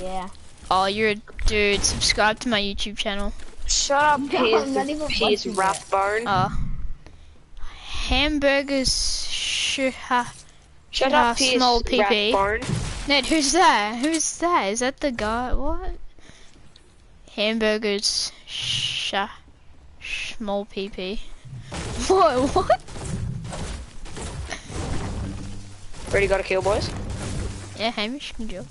Yeah. Oh, you're a dude. Subscribe to my YouTube channel. Shut up, Piers, I'm not even Piers watching Rathbone. Uh, hamburgers. Sh- ha- Shut up, Piers small PP. Rathbone. Ned, who's that? Who's that? Is that the guy? What? Hamburgers. Sh- small PP. What? What? Ready, got a kill, boys? Yeah, Hamish can do.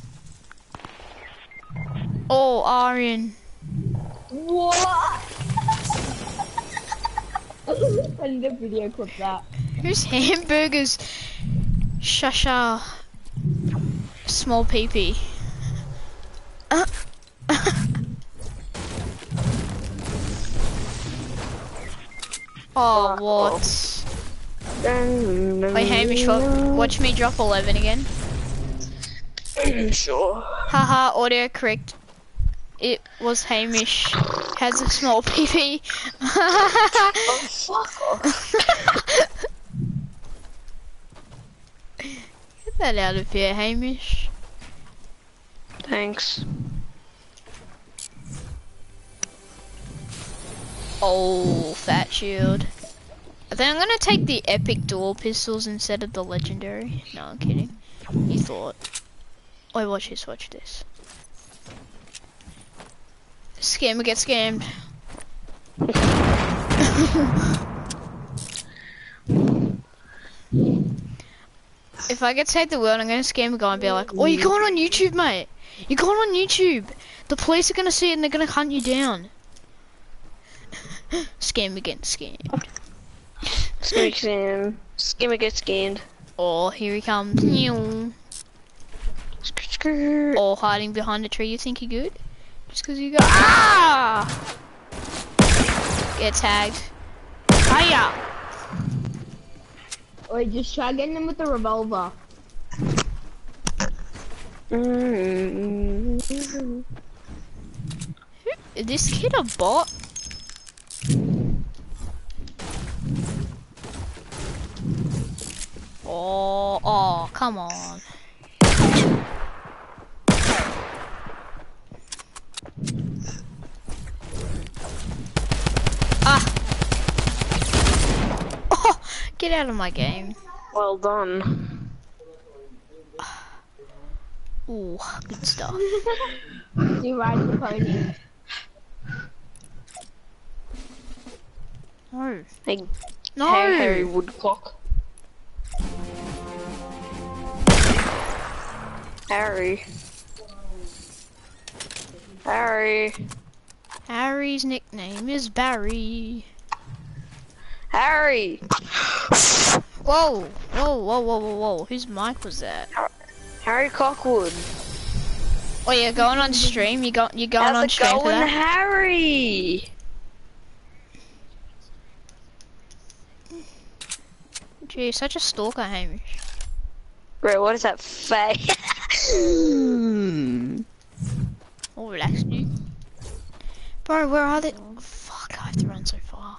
Oh, Arian. What? I need to video clip that. Who's hamburgers? Shasha. Small PP. Uh. oh, what? Wait, Hamish, wa- watch me drop 11 again. Sure. Haha, audio correct. It was Hamish. Has a small PP. Oh, fuck. Get that out of here, Hamish. Thanks. Oh, fat shield. I think I'm gonna take the epic dual pistols instead of the legendary. No, I'm kidding. You thought. Wait, watch this, watch this. Scammer get scammed. if I get take the world, I'm gonna scam a guy and be like, "Oh, you're going on YouTube, mate. You're going on YouTube. The police are gonna see it and they're gonna hunt you down." scam again, scam. Skimmy scam. Skimmy get scanned. Oh, here he comes. Meow. Or hiding behind a tree, you think you're good? Just because you go, ah! Get tagged. Hiya! Wait, just try getting him with the revolver. Mm. Is this kid a bot? Oh, oh, come on. Ah! Oh, get out of my game. Well done. Ooh, good stuff. You ride the pony. No. Hey, No! Harry, Harry Woodcock. Harry. Harry. Harry's nickname is Barry. Harry! Whoa, whoa, whoa, whoa, whoa, whoa. Whose mic was that? Harry Cockwood. Oh, you're going on stream? You got you're going How's on it stream for going, that? Harry? You're such a stalker, Hamish. Bro, what is that face? Oh, relax, dude. Bro, where are they? Oh, fuck, I have to run so far.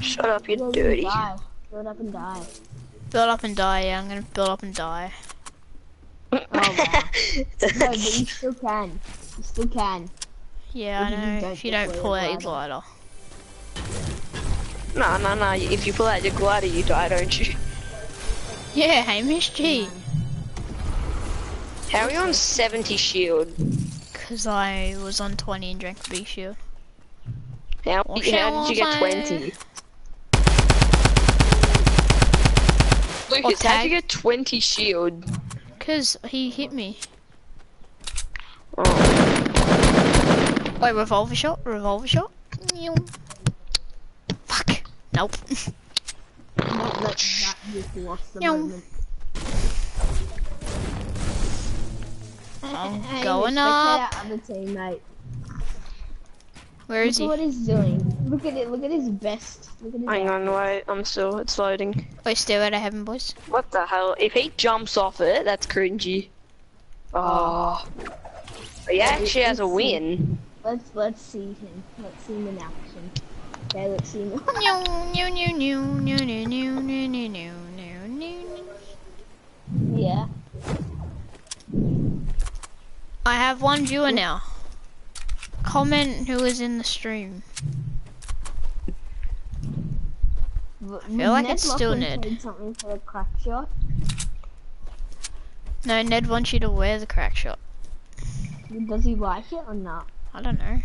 Shut up, you Build dirty. Build up and die. Build up and die, yeah, I'm gonna build up and die. Oh, wow. No, but you still can. You still can. Yeah, If you I know, don't if you don't pull you're out your glider. No, no, no. If you pull out your glider, you die, don't you? Yeah, Hamish, gee. How are you on 70 shield? Because I was on 20 and drank big shield. How, how did you get 20? Lucas, how did you get 20 shield? Because he hit me. Oh. Wait, revolver shot? Revolver shot? Meow. Nope. Not let that be lost the Meow. moment. I'm going up. that other teammate. Where is Look he? what he's doing. Look at it. Look at his vest. At his. Hang outfit. on, wait, I'm still, it's loading. Wait, stairway to heaven, boys. What the hell? If he jumps off it, that's cringy. Oh. oh. He actually has a win. Let's let's see him. Let's see him in action. Galaxy. yeah. I have one viewer now. Comment who is in the stream. I feel like Ned it's still Ned. Something for the crack shot. No, Ned wants you to wear the Crackshot. Does he like it or not? I don't know.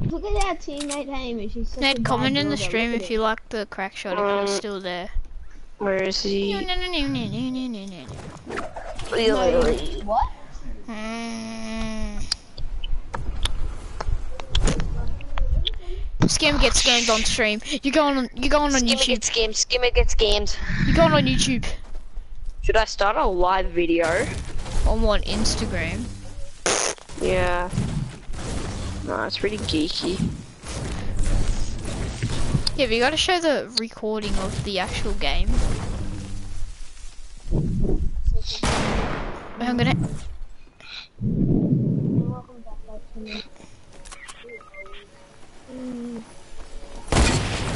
Look at our teammate Hamish. He's Ned, comment in the stream if you like the Crackshot if he's uh, still there. Where is he? No, no, no, no, no, no, no, no. Really? What? Mm. Gets scammed on stream. You're going on. You're going on Skimmer YouTube. Gets scammed. Skimmer gets scammed. You're going on YouTube. Should I start a live video? On what Instagram. Yeah. No, it's pretty geeky. Yeah, we gotta show the recording of the actual game. I'm gonna.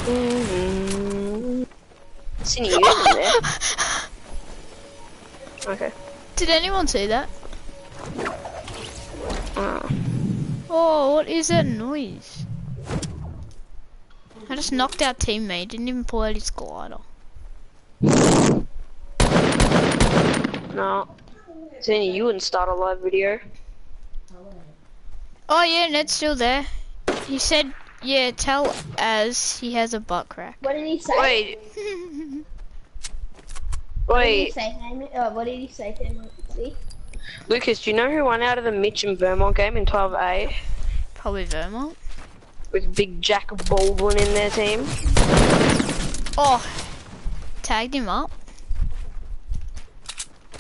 Mm-hmm. Cindy, you in? Okay. Did anyone see that? Oh. Oh, what is that noise? I just knocked out teammate. Didn't even pull out his glider. No. Cindy, you wouldn't start a live video. Oh yeah, Ned's still there. He said, yeah, tell Az he has a butt crack. What did he say? Wait, What did he wait. say, Hamish? Uh, what did he say, Hamish? Lucas, do you know who won out of the Mitch and Vermont game in 12A? Probably Vermont. With big Jack Baldwin in their team? Oh, tagged him up.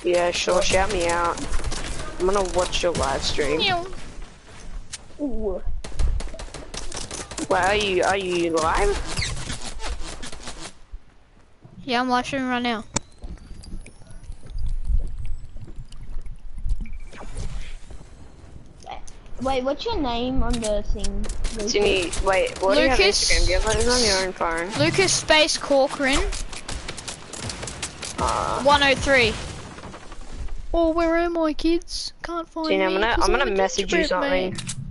Yeah, sure, shout me out. I'm gonna watch your live stream. Meow. Ooh. Wait, are you, are you live? Yeah, I'm live streaming right now. Wait, what's your name on the thing? Lucas? Cindy, wait, what do you have Lucas? Instagram? Do you have it on your own phone? Lucas Space Corcoran Uh, 103. Oh, where are my kids? Can't find Cindy, I'm gonna, 'cause I'm gonna message you gingerbread man. something.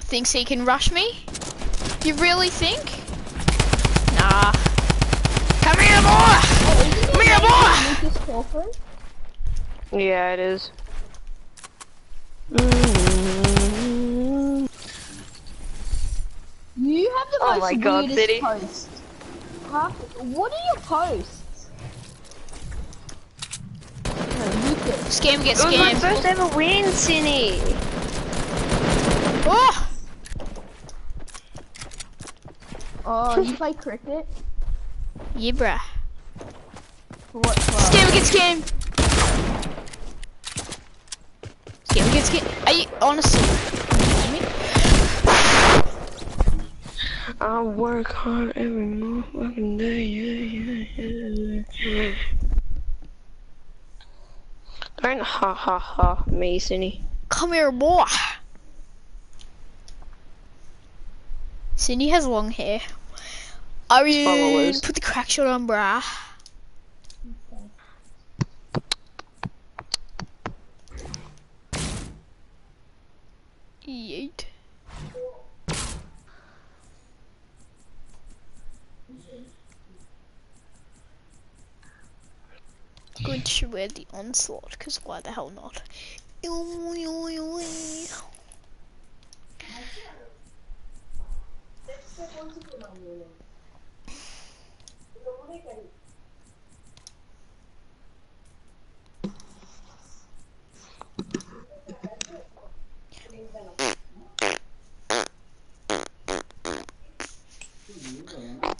Thinks he can rush me? You really think? Nah. Come here, boy! Come here, boy! Lucas Corcoran? Yeah, it is. You have the Oh most my God, weirdest City. posts. Half, what are your posts? No, Lucas. Scam get It was my first ever win, Cindy. Oh! Ah! Oh, you play cricket? Yeah, bruh. What club? Scam get scammed! this game, I honestly. I work hard every motherfucking day, yeah, yeah, yeah. Don't ha ha ha, Masony. Come here, boy. Cindy has long hair. Are you put the Crackshot on, brah? E8. Going to wear the onslaught, because why the hell not?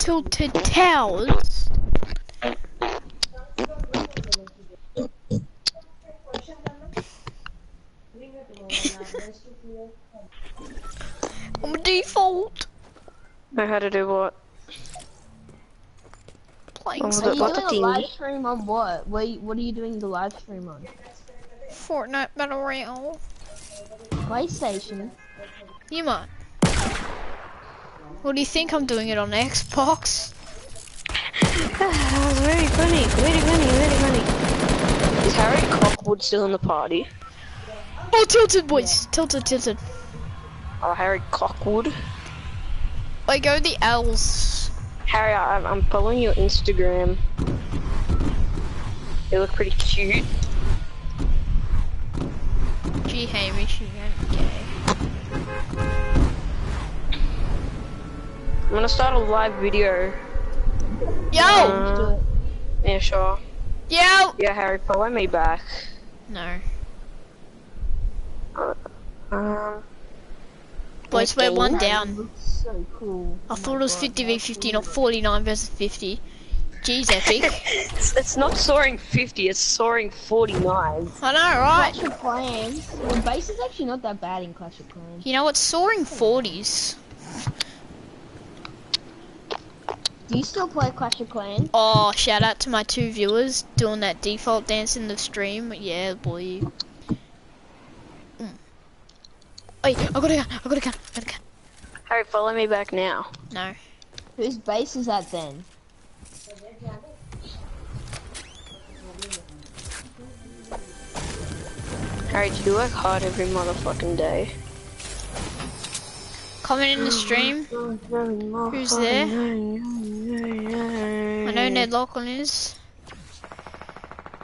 Tilted Towers. I'm a default. Know how to do what? Playing Oh, some you What the doing live stream on what? What, you- what are you doing the live stream on? Fortnite Battle Royale. PlayStation. You might. What do you think I'm doing it on Xbox? that was very funny, very funny, very funny. Is Harry Cockwood still in the party? Oh, tilted boys, tilted, tilted. Oh, Harry Cockwood. I go the L's. Harry, I, I'm following your Instagram. You look pretty cute. Gee, Hamish, you ain't gay. I'm gonna start a live video. Yo, Uh, yeah, sure. yo. Yeah, Harry, follow me back. No, Um, boys, we're one down. So cool. I thought it was 50 v 50, not 49 versus 50. Jeez, epic. it's, it's not soaring 50, it's soaring 49. I know, right? Clash of Clans. The base is actually not that bad in Clash of Clans. You know what? Soaring 40s. Do you still play Clash of Clans? Oh, shout out to my two viewers doing that default dance in the stream. Yeah, boy. Mm. Wait, I got a gun. I got a gun. I got a gun. Harry, follow me back now. No. Whose base is that then? Harry, do you work hard every motherfucking day? Comment in the stream. Who's there? I know Ned Lachlan is.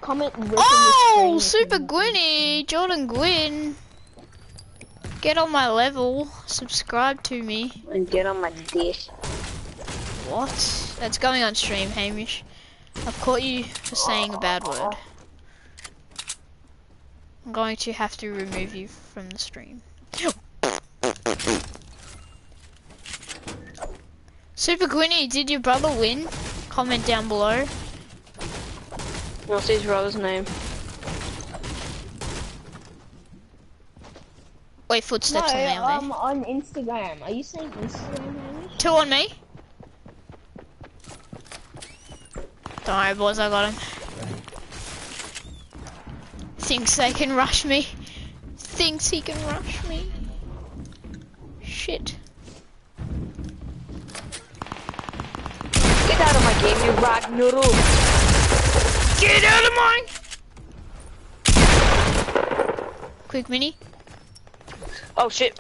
Comment Oh, in the oh, stream Super Gwynny, Jordan Gwyn. Get on my level. Subscribe to me. And get on my dick. What? That's going on stream, Hamish. I've caught you for saying a bad word. I'm going to have to remove you from the stream. Super Gwynny, did your brother win? Comment down below. What's his brother's name? Wait, footsteps no, on there. um, on Instagram. Are you saying Instagram, Two on me. Don't worry, boys, I got him. Thinks they can rush me. Thinks he can rush me. Shit. Get out of my game, you Ragnarok! Get out of mine! Quick mini. Oh shit.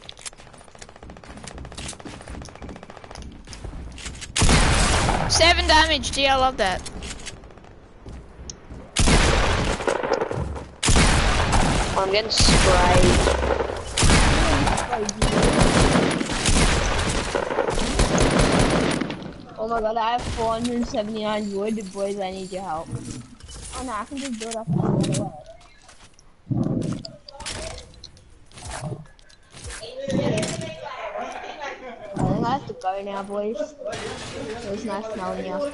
Seven damage. Gee, I love that. I'm getting sprayed. Oh my god, I have 479 wood, boys, I need your help. Oh no, I can just build up another way. I think I have to go now, boys. It was nice knowing you. Okay,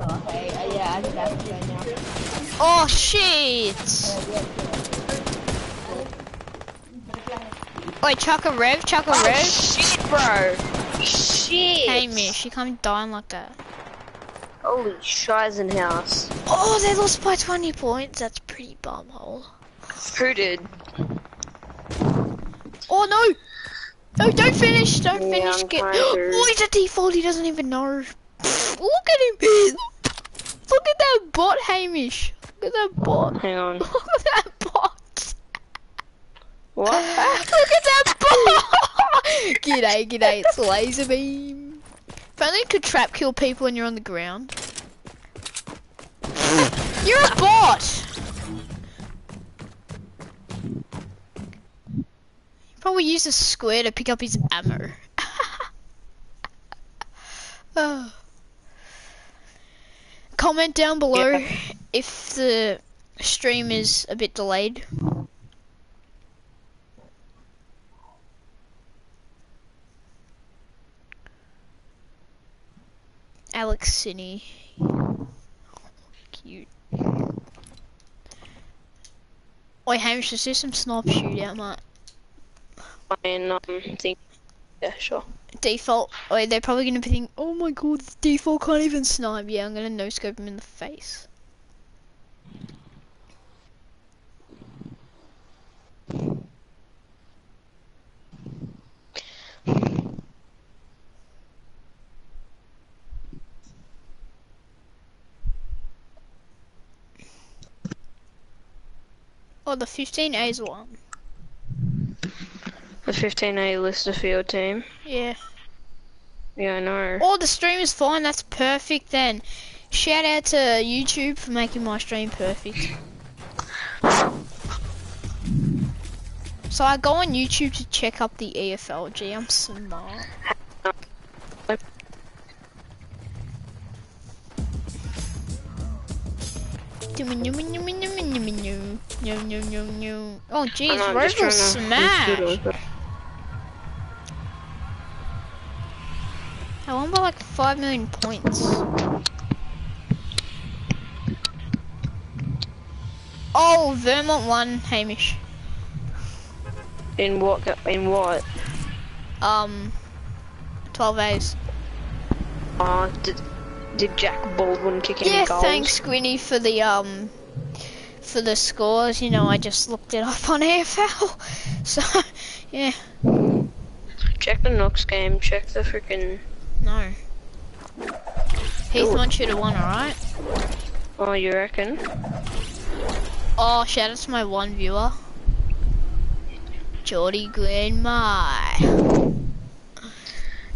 uh, yeah, I just have to go now. Oh shit! Wait, chuck a rev, chuck a Oh rev. shit, bro! Shit! Hey, Mish, you can't dying like that. Holy Scheisenhaus. Oh, they lost by 20 points. That's pretty bumhole. Who did? Oh no! No, don't finish! Don't Yeah, finish! I'm Get. Oh, he's a default. He doesn't even know. Pfft, Look at him! Look at that bot, Hamish. Look at that bot. Hang on. Look at that bot. What? Look at that bot. g'day, g'day. It's laser beam. If only you could trap kill people when you're on the ground. You're a bot. You Probably use a square to pick up his ammo. oh. Comment down below Yeah. if the stream is a bit delayed. Alex Cine. Cute. Wait, Hamish, let's do some sniper shootout, mate. And um, think. Yeah, sure. default. Oh, they're probably gonna be thinking, oh my god, default can't even snipe. Yeah, I'm gonna no scope him in the face. Oh, the 15A's one. The 15A Lysterfield team. Yeah. Yeah, I know. Oh, the stream is fine. That's perfect then. Shout out to YouTube for making my stream perfect. So I go on YouTube to check up the EFLG. I'm smart. Oh jeez, I know, I'm Rover just smash. I won by like 5 million points. Oh, Vermont won, Hamish. In what? In what? Um, 12 A's. Uh, did, did Jack Baldwin kick any Yeah, goals? thanks, Squinny, for the, um, for the scores. You know, I just looked it up on AFL. So, yeah, Check the Knox game. Check the freaking. no. Heath wants you to won, alright? Oh, you reckon? Oh, shout out to my one viewer. Geordie Grandma.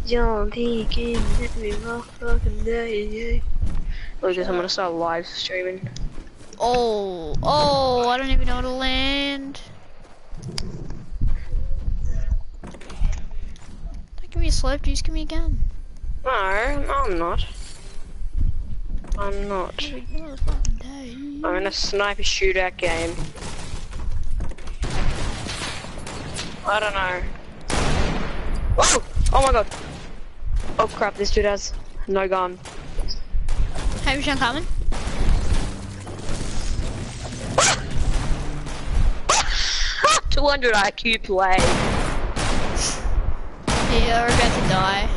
John Deacon, hit me my fucking day. Lucas, I'm gonna start live streaming. Oh, oh, I don't even know how to land. Don't give me a slope, just give me a gun. No, I'm not. I'm not. I'm in a sniper shootout game. I don't know. Oh! Oh my god! Oh crap, this dude has no gun. Hey, Sean coming? 200 IQ play. Yeah, we're about to die.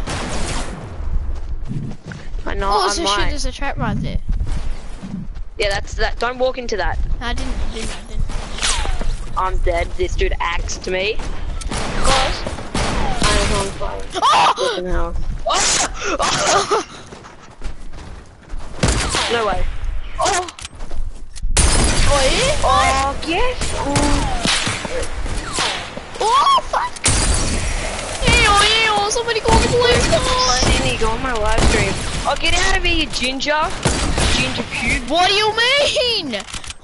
I know, Oh, so shit, there's a trap right there. Yeah, that's that. Don't walk into that. I didn't, didn't, I didn't. I'm dead. This dude axed me. I'm on fire. Oh! No way. Oh, Oh, yeah? oh yes. Oh. Oh, fuck! Ew, ew, somebody call the police, come on! Sydney, go on my live stream. Oh, get out of here, ginger. Ginger cube. What do you mean?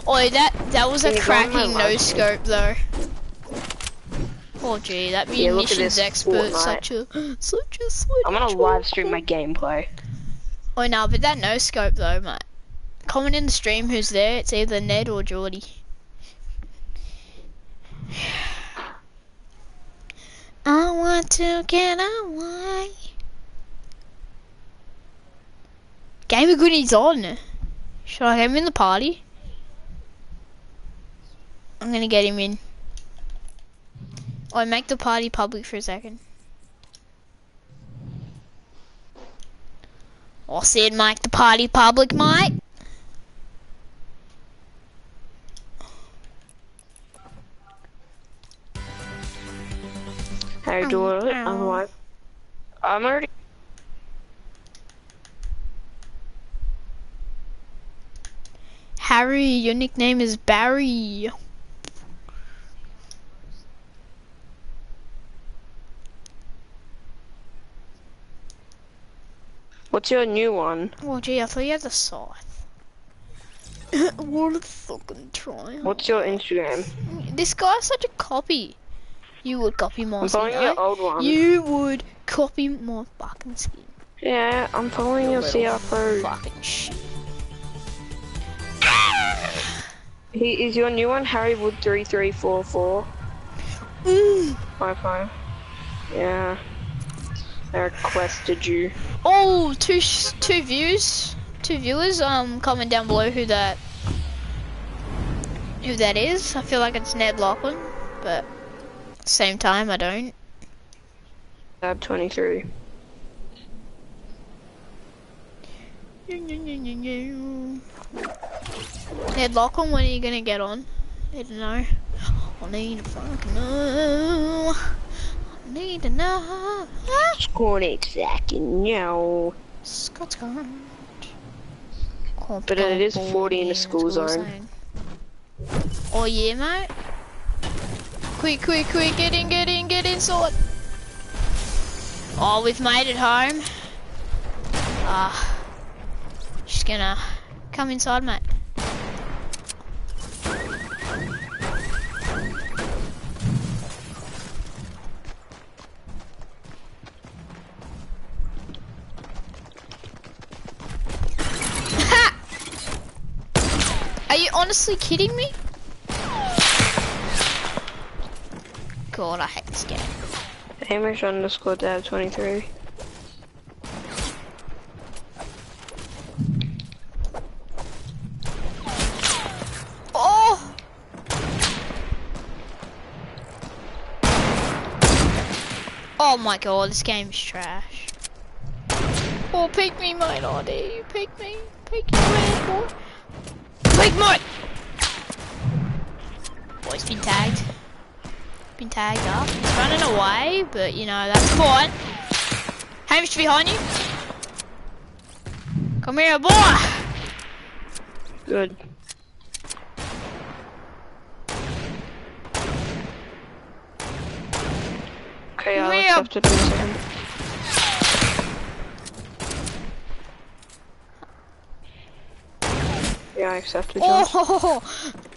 Oh, that that was a Can you go on my cracking no-scope, though. Oh gee, that Yeah, munitions this expert, such a such a sweaty. I'm gonna live stream my gameplay. Oh no, but that no scope though, mate. Comment in the stream who's there. It's either Ned or Geordie. I want to get away. Game of Goodies on. Should I get him in the party? I'm gonna get him in. Or make the party public for a second. Oh, I said make the party public, mate. How do it? I'm live. I'm already. Harry, your nickname is Barry. What's your new one? Oh gee, I thought you had the scythe. what a fucking try. What's your Instagram? This guy's such a copy. You would copy my I'm your old one. You would copy my fucking skin. Yeah, I'm following your CR Pro. Fucking shit. He is your new one Harry Wood three three four four Mm. five five. Yeah. I requested you. Oh, two sh- two views, two viewers. Um, comment down below who that who that is. I feel like it's Ned Lachlan, but same time I don't. Dab 23. Ned Lachlan, when are you gonna get on? Need to know. I need to fucking know. I need to know. Scored exactly no. Scott's gone. But it is 40 in the school zone. Oh yeah, mate. Quick, quick, quick, get in, get in, get in, sword. Oh, we've made it home. Ah, she's gonna come inside, mate. Are you honestly kidding me? God, I hate this game. Hamish underscore dab 23. Oh! Oh my god, this game is trash. Oh, pick me, my you pick me? Pick your ass, boy. Pick mate! Boy's been tagged. Been tagged up. He's running away, but you know, that's fine. Hamish behind you. Come here, boy! Good. Okay, I'll Meow. accept it in a second. Yeah, I accepted John. Oh!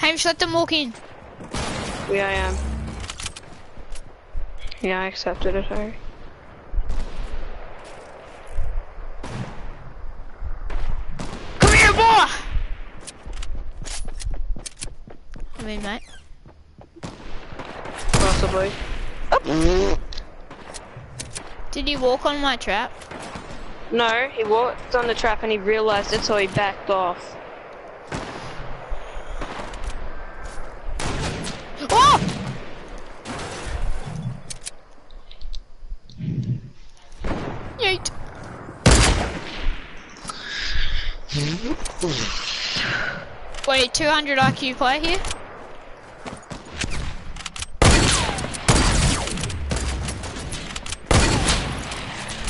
Hamish, let them walk in. Yeah, I am. Yeah, I accepted it, Harry. Come here, boy! Come in, mate. Possibly. Did he walk on my trap? No, he walked on the trap and he realized it, so he backed off. Oh! Wait, 200 IQ play here?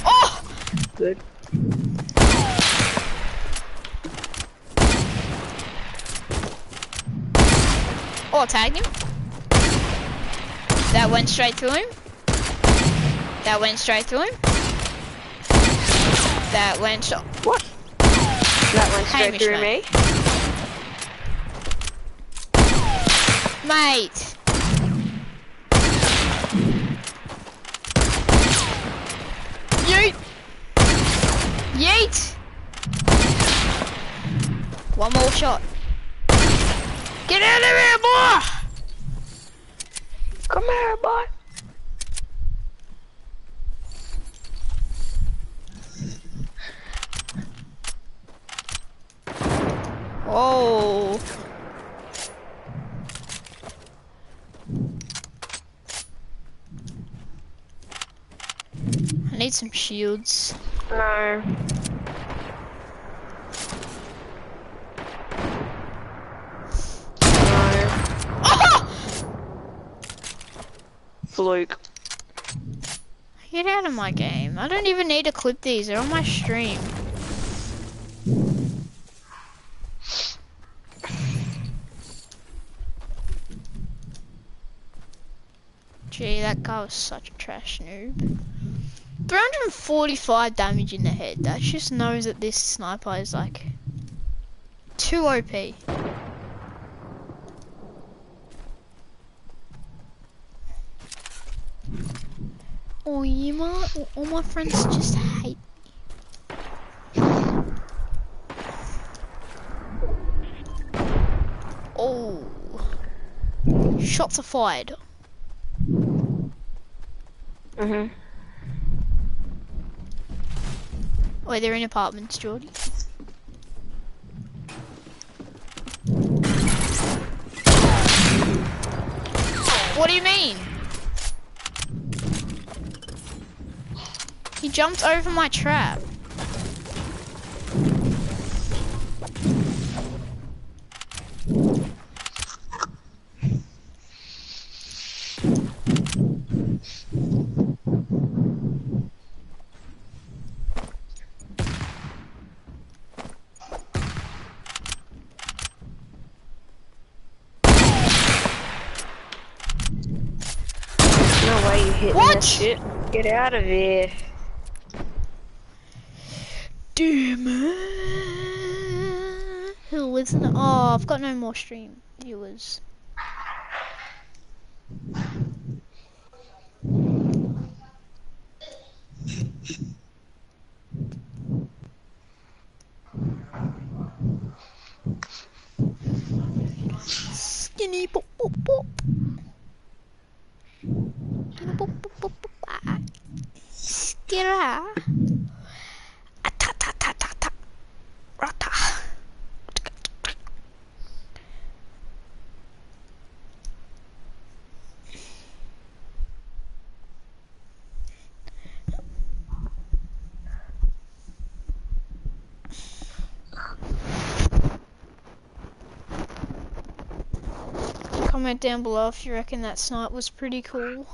Oh! Good. Oh, tagged him. That went straight through him. That went straight through him. That went so What? That went straight Hamish, through mate. me. Mate. Yeet. Yeet. One more shot. Get out of here, boy! Come here, boy. Oh. I need some shields. No. No. Oh! Fluke. Get out of my game. I don't even need to clip these. They're on my stream. Gee, that guy was such a trash noob. 345 damage in the head. That just knows that this sniper is like too OP. Oh, you my, all my friends just hate me. Oh. Shots are fired. Mhm. Wait, they're in apartments, Jordy. What do you mean? He jumped over my trap. Get out of here. Damn. Who was in Oh, I've got no more stream viewers. Skinny pop pop pop. Skinny pop pop. Comment down below if you reckon that snipe was pretty cool.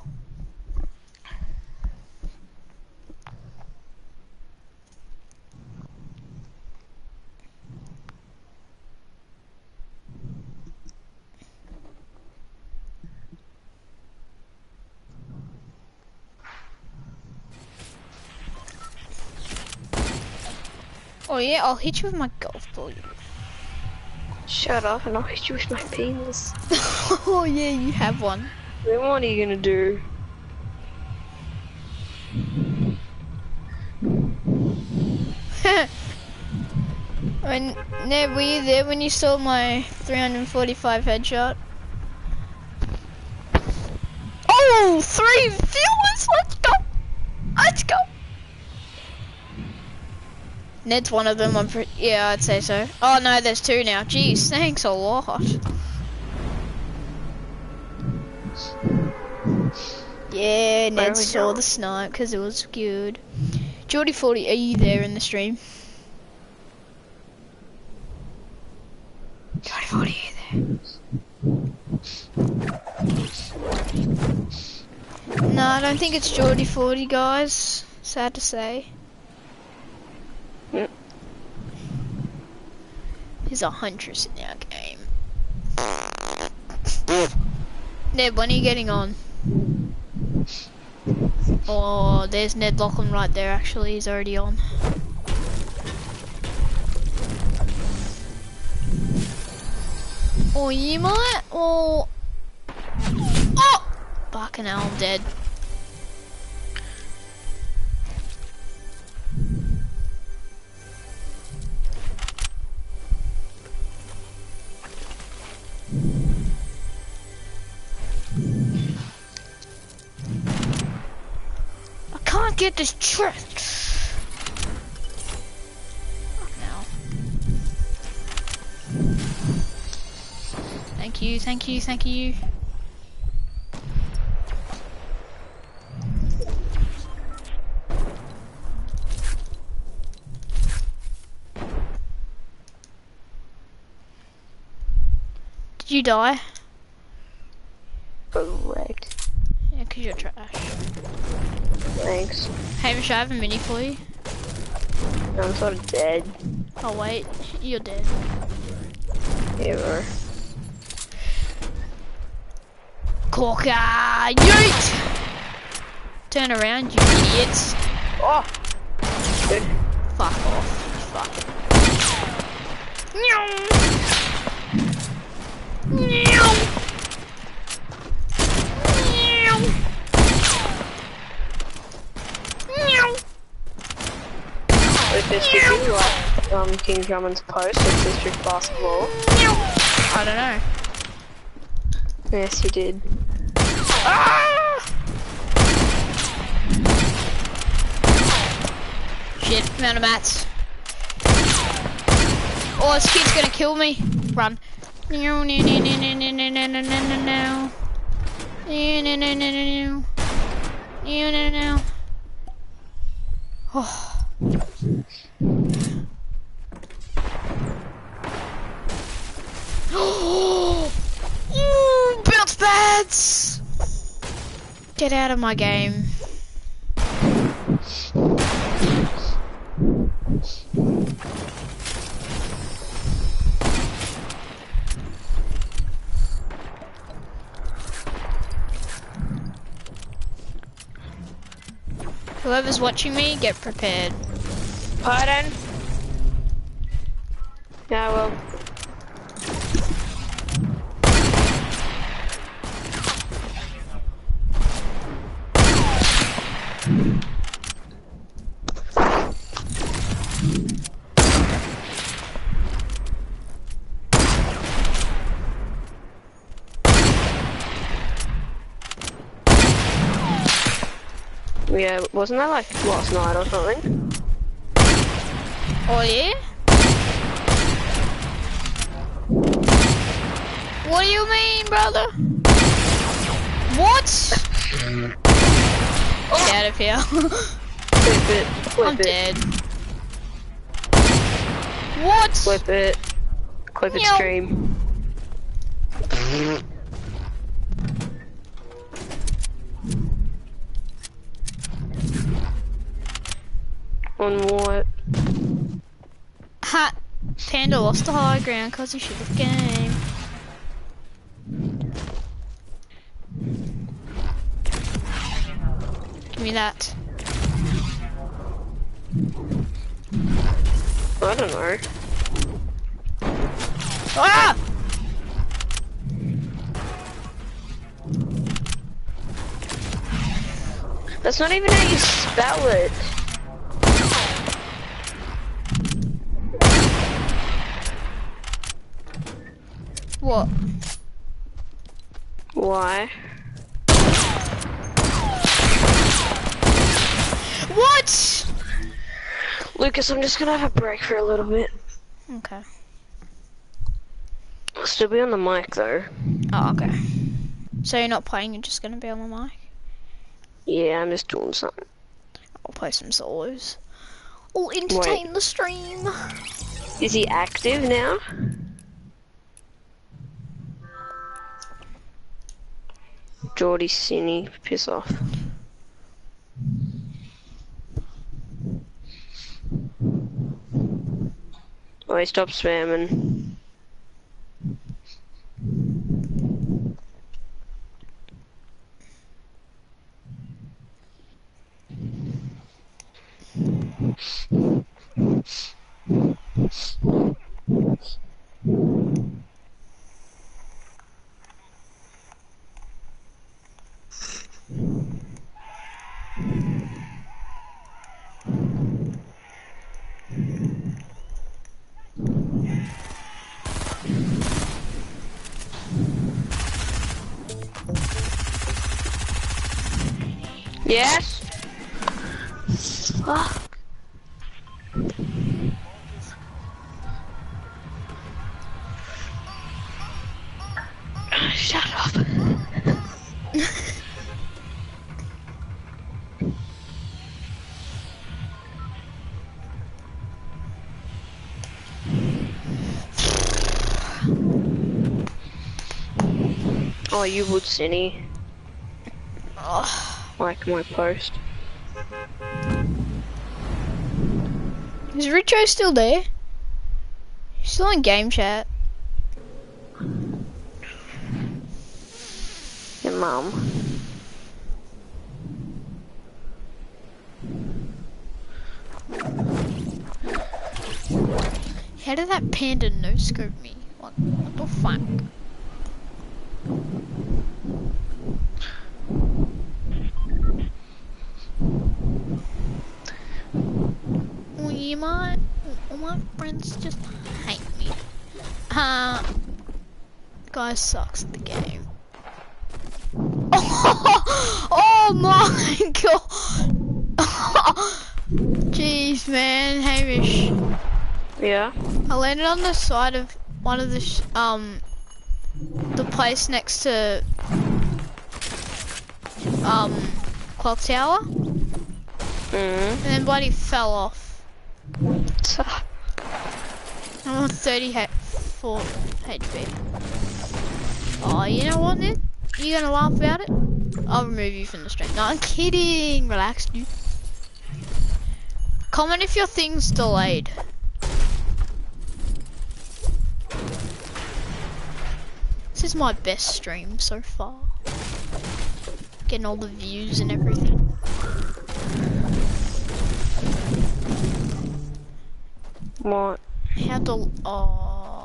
Oh yeah, I'll hit you with my golf ball. Shut up and I'll hit you with my penis. oh yeah, you have one. Then what are you gonna do? when Ned, were you there when you saw my 345 headshot? Oh, three viewers! Let's go! Let's go! Ned's one of them. I'm pretty. Yeah, I'd say so. Oh no, there's two now. Jeez, thanks a lot. Yeah, Ned saw the snipe because it was good. Geordie 40, are you there in the stream? Geordie 40, are you there? No, I don't think it's Geordie 40, guys. Sad to say. Yep. He's a huntress in our game. Ned, when are you getting on? Oh, there's Ned Lachlan right there, actually. He's already on. Oh, you might? Oh. Oh! Fucking hell, I'm dead. Get this trick. Now. Thank you, thank you, thank you. Did you die? Correct. Yeah, cause you're trash. Thanks. Hamish, I have a mini for you. I'm sort of dead. Oh wait, you're dead. Ever. Corker, yeet! Turn around, you idiots. Oh! Good. Fuck off, fuck. Meow. Meow. Meow. King Drummond's post with district basketball? I don't know. Yes, you did. Ah! Shit, amount of mats. Oh, this kid's gonna kill me. Run. No, no, no, no, no, no, no, no, no, no, no. No, no, no, no, no, no. No, no, no. Oh. Lads! Get out of my game. Whoever's watching me, get prepared. Pardon? Yeah, well. Yeah, wasn't that like last night or something? Oh yeah? What do you mean, brother? What? Get out of here. Flip it, flip I'm it, dead. What? flip it, clip it stream. On what? Ha! Panda lost the high ground because he should have game. Give me that. I don't know. Ah! That's not even how you spell it. What? Why? What? Lucas, I'm just gonna have a break for a little bit. Okay. I'll still be on the mic though. Oh, okay. So you're not playing, you're just gonna be on the mic? Yeah, I'm just doing something. I'll play some solos. I'll entertain the stream. Is he active now? Geordie Cine, piss off. Oh, he stopped spamming. Oh, you would, Cinny. Like my post. Is Richo still there? He's still in game chat. Your mum. How did that panda no scope me? What, what the fuck? We might, all my friends just hate me. Uh, guy sucks at the game. Oh, my god! Jeez, man, Hamish. Yeah. I landed on the side of one of the sh um place next to um clock tower, and Mm. then bloody fell off. I'm on 30 H 4 HP. Oh, you know what? You You gonna laugh about it? I'll remove you from the stream. No, I'm kidding. Relax, dude. Comment if your thing's delayed. Is my best stream so far. Getting all the views and everything. What? How del- oh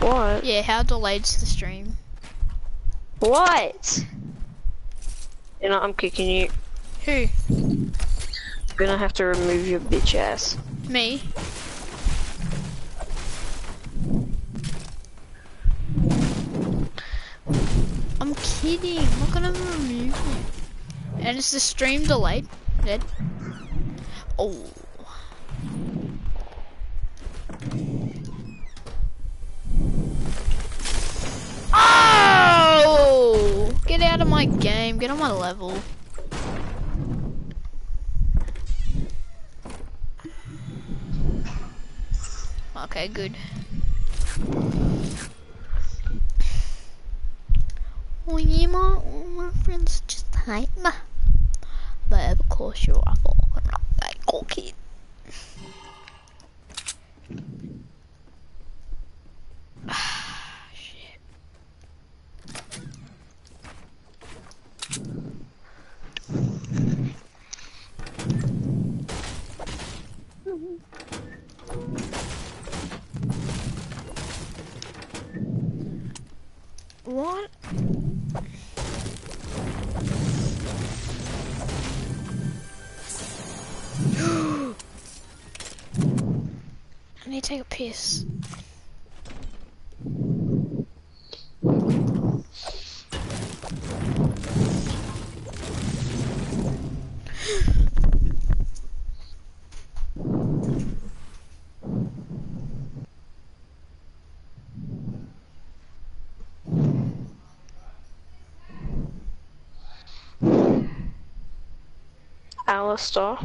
What? yeah, how delayed's the stream? What? You know, I'm kicking you. Who? I'm Gonna have to remove your bitch ass. Me? Kidding. I'm not gonna remove. And is the stream delayed? Dead? Oh. Oh! Get out of my game. Get on my level. Okay, good. Oh yeah, my, my friends just hate me. But of course you're a fucking not that cool. What? I need to take a piss. Alistair.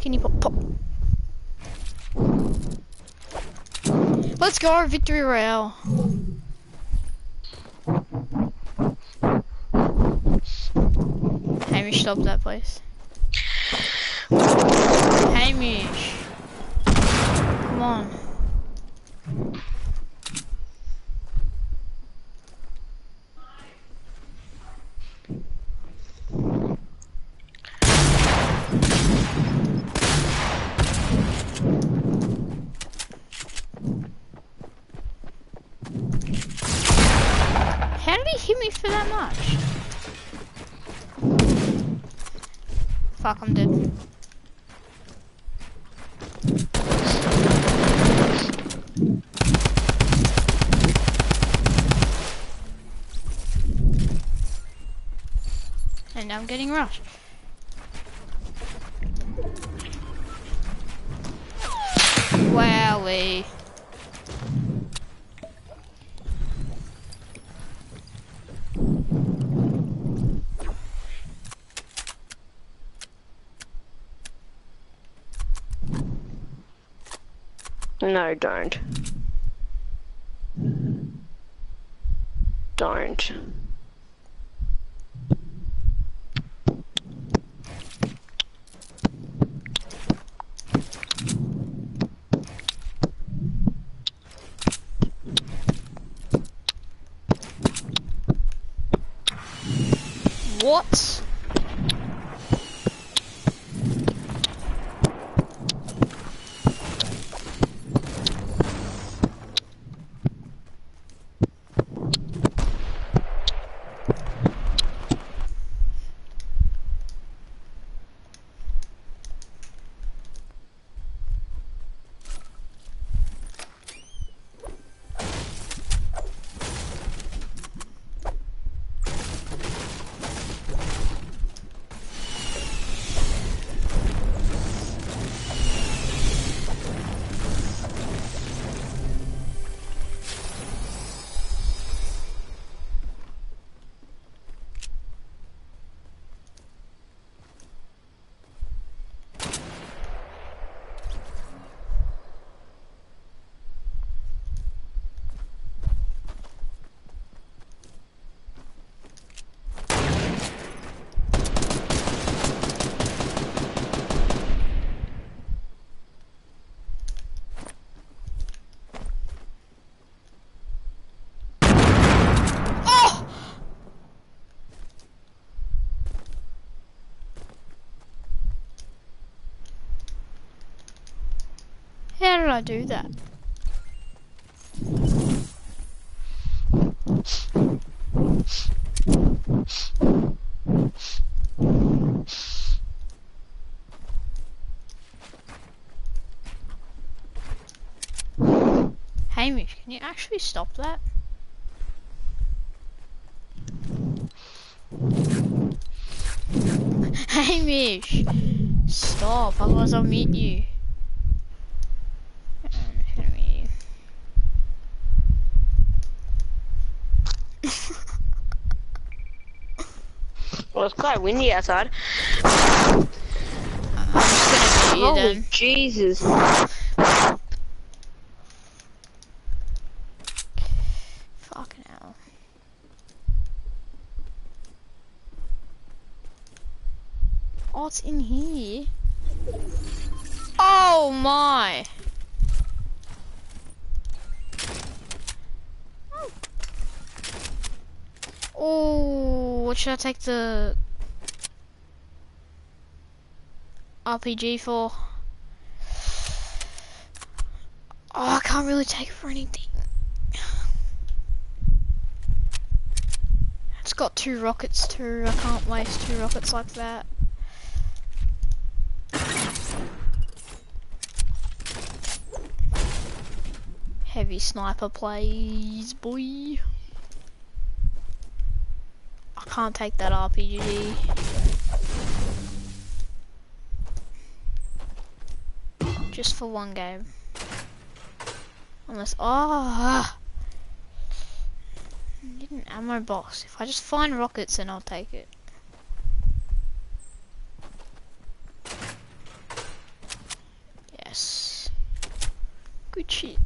Skinny pop pop. Let's go, our victory royale. Hamish, stop that place. Hamish. Come on. How did he hit me for that much? Fuck, I'm dead. And I'm getting rushed. Wowie. No, don't. Don't. I do that? Hamish, can you actually stop that? Hamish! Stop, otherwise I'll meet you. I'm just gonna meet you. Well, it's quite windy outside. I'm just gonna meet you then. Jesus. Fucking hell. Oh, it's in here. Oh my. Oh, what should I take the RPG for? Oh, I can't really take it for anything. It's got two rockets too. I can't waste two rockets like that. Heavy sniper plays, boy. I can't take that RPG. Just for one game. Unless, oh, Need an ammo box. If I just find rockets, then I'll take it. Yes. Good shit.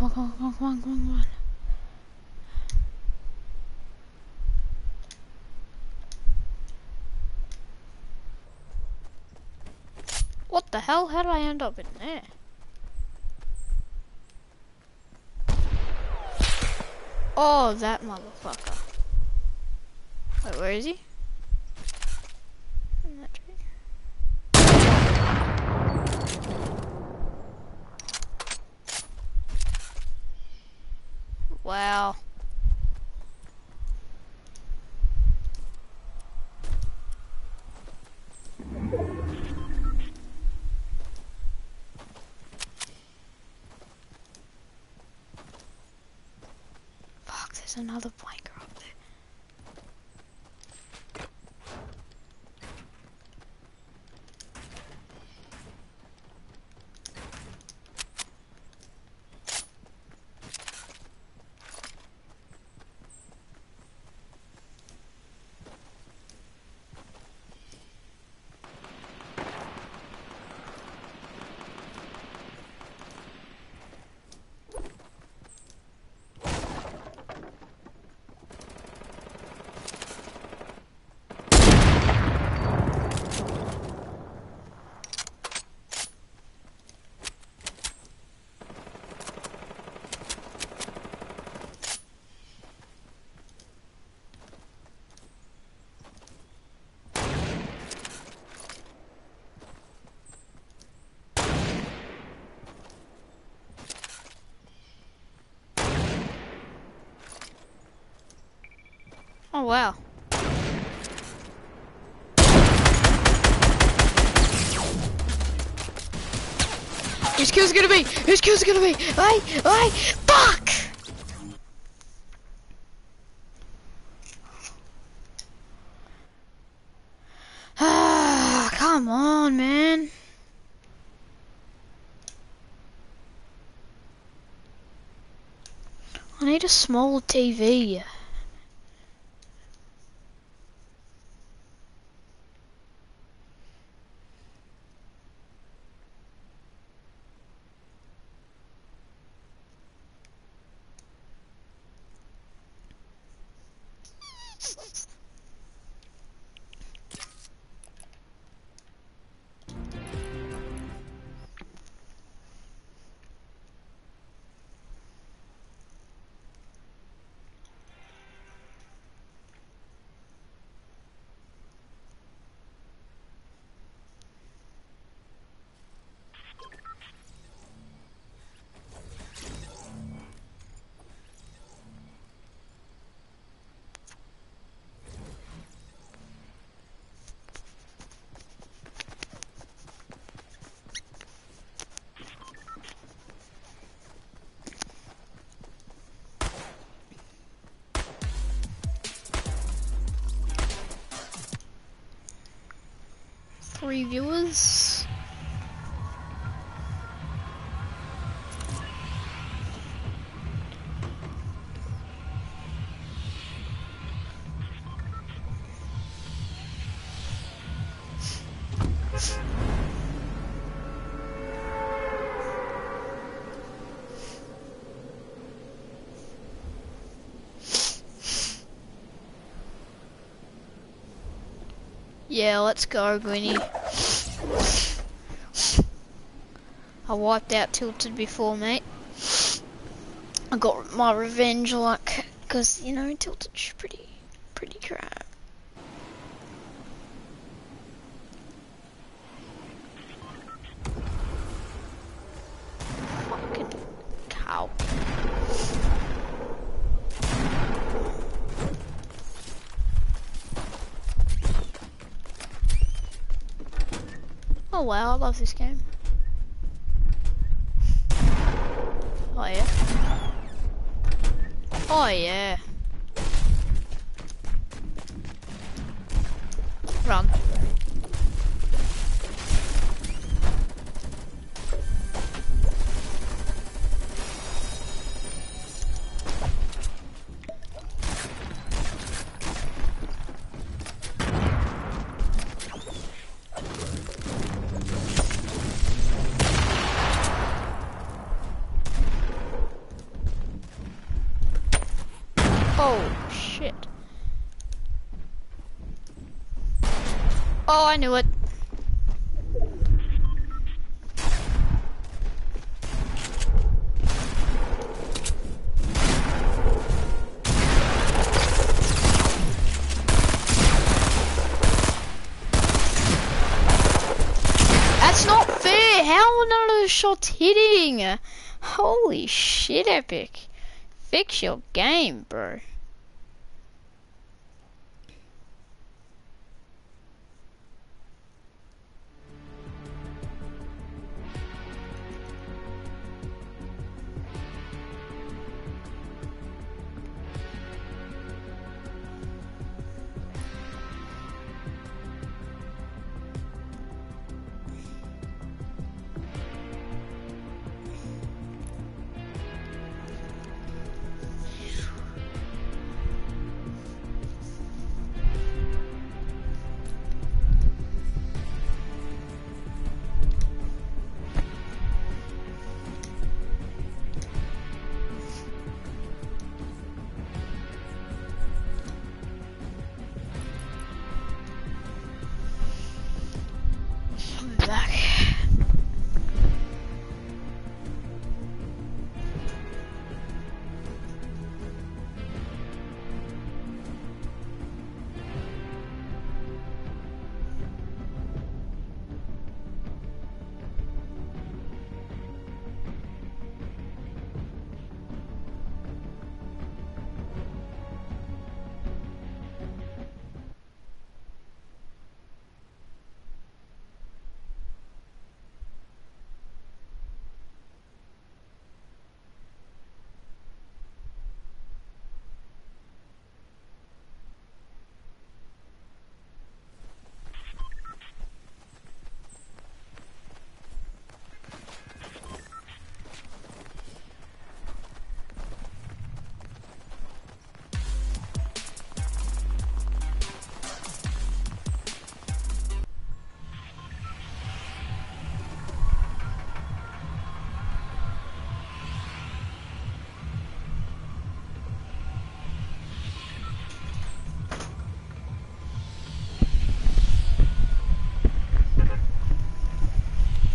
Come on, come on, come on, come on. What the hell? How did I end up in there? Oh, that motherfucker. Wait, where is he? In that tree. Wow. Fuck, there's another blanker up there. Oh wow. Whose kill's gonna be? Whose kill's gonna be? I, I, fuck! Ah, come on, man. I need a small TV. Viewers. Let's go, Gwynny. I wiped out Tilted before, mate. I got my revenge, like, because, you know, Tilted's pretty crap. Fucking cow. Oh wow, I love this game. Oh yeah. Oh yeah. Epic. Fix your game, bro.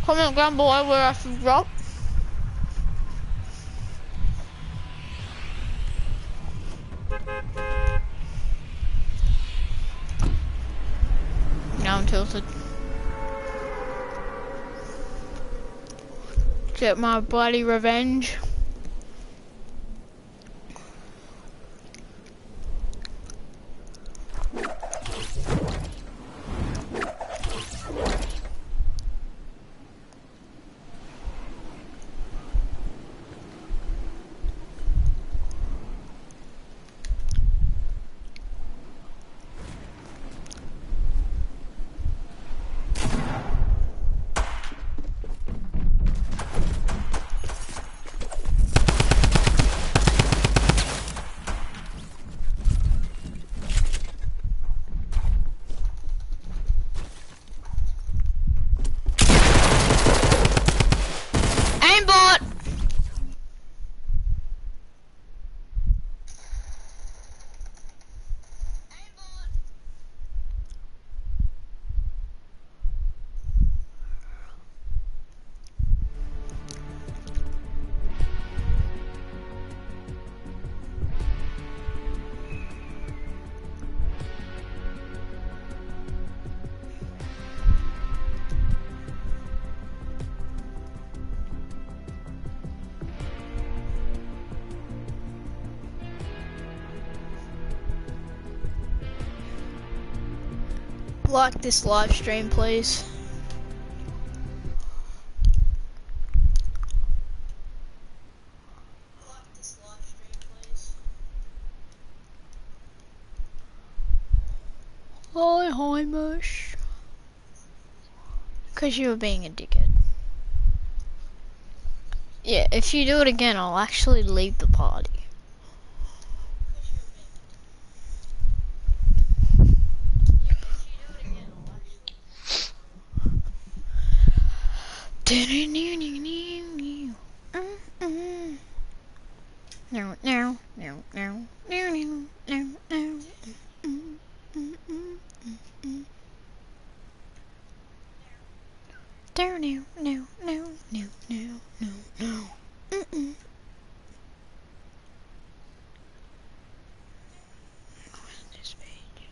Comment down below where I should drop. Now I'm tilted. Get my bloody revenge. Like this live stream, please. Hi, hi, Mush. Because you were being a dickhead. Yeah, if you do it again, I'll actually leave the party. No, no, no, no, no, no, no, no. Mm, mm, mm, mm, mm. No, no, no, no, no, no, no, no. Mm-mm. Where's this page?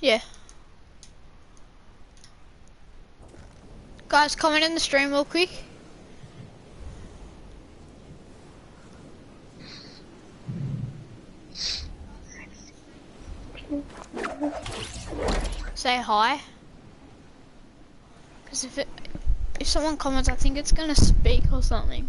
Yeah. Guys, comment in the stream real quick. Say hi. Because if it, if someone comments, I think it's gonna speak or something.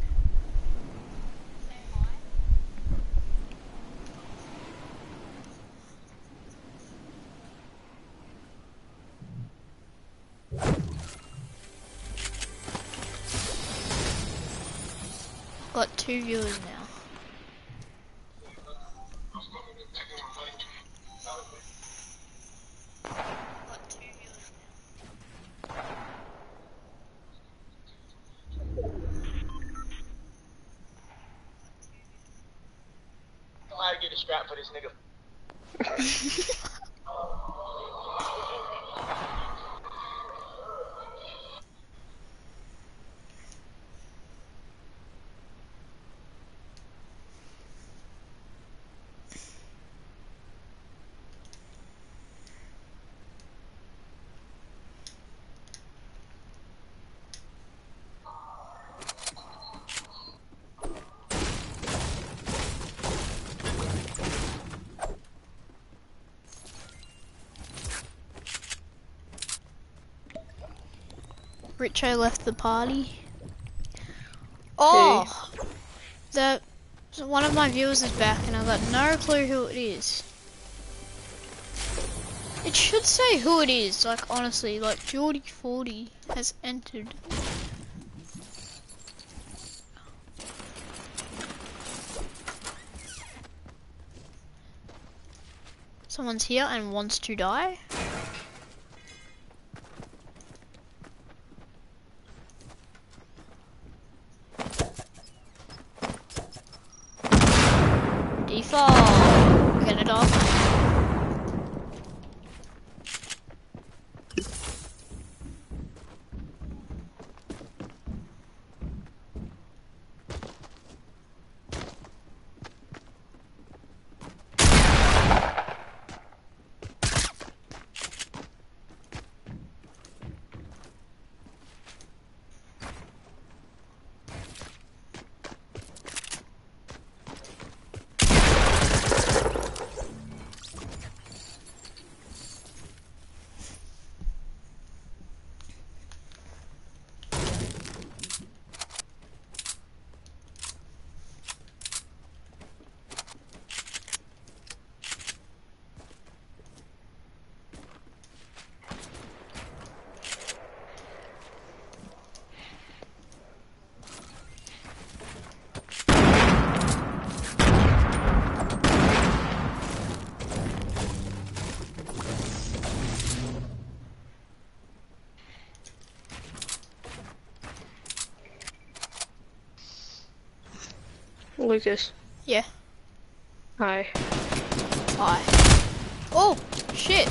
Two viewers now. Got two viewers now. I get a strap for this nigga. Richo left the party. Oh, the so one of my viewers is back, and I've got no clue who it is. It should say who it is, like honestly, like Geordie40 has entered. Someone's here and wants to die. Default. Get it off. Lucas. Yeah. Hi. Hi. Oh, shit.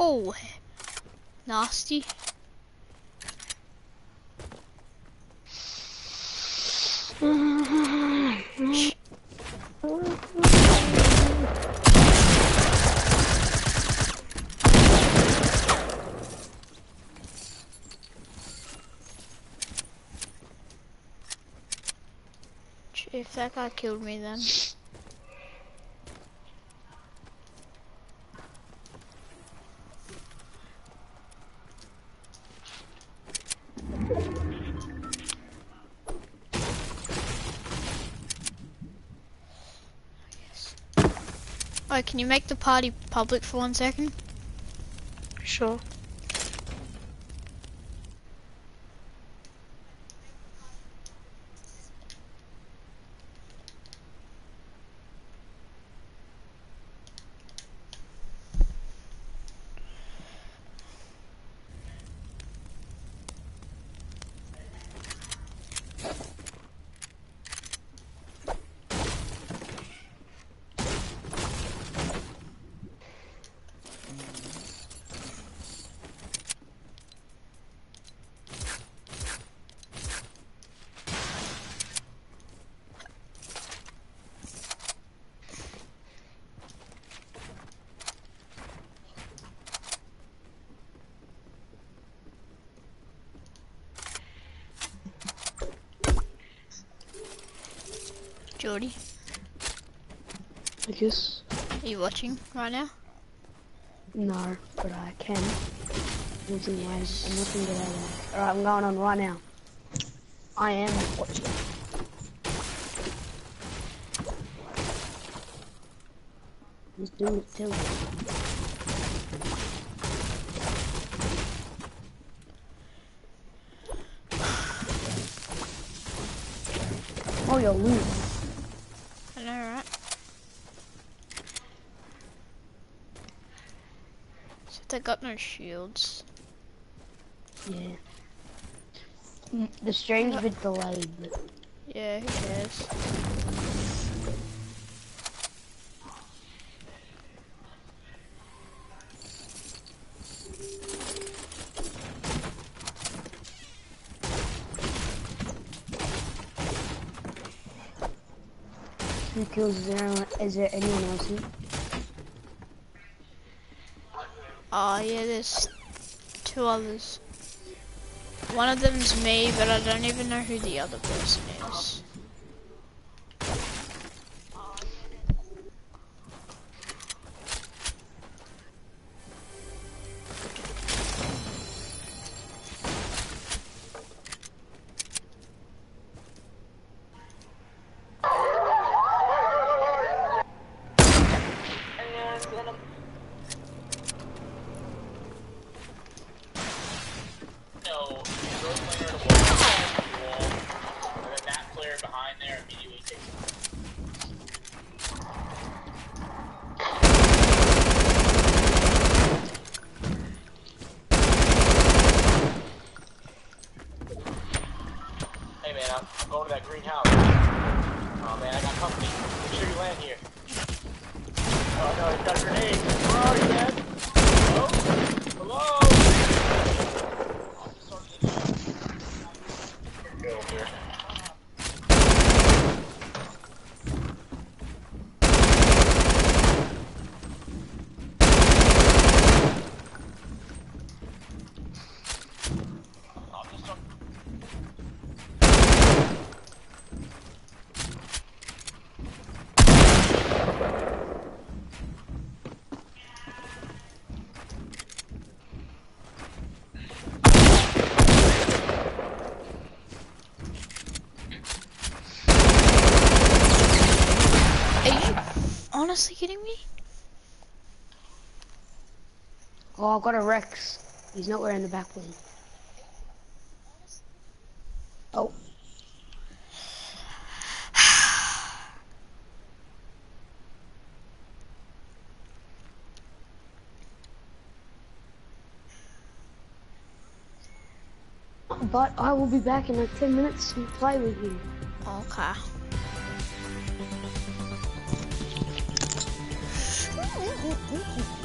Oh, nasty. If that guy killed me then. Oh, can you make the party public for one second? Sure. Jordy, I guess. are you watching right now? No, but I can. Looking. I'm looking at it. Alright, I'm going on right now. I am watching. He's doing it too. Oh, you're loose. I know, right? So they got no shields. Yeah. Mm, The stream's a bit delayed, but Yeah, who cares? who kills is there? Is there anyone else here? Oh yeah, there's two others. One of them's me, but I don't even know who the other person is. Oh, got a Rex. He's not wearing the back one. Oh. but I will be back in like 10 minutes to play with you. Okay.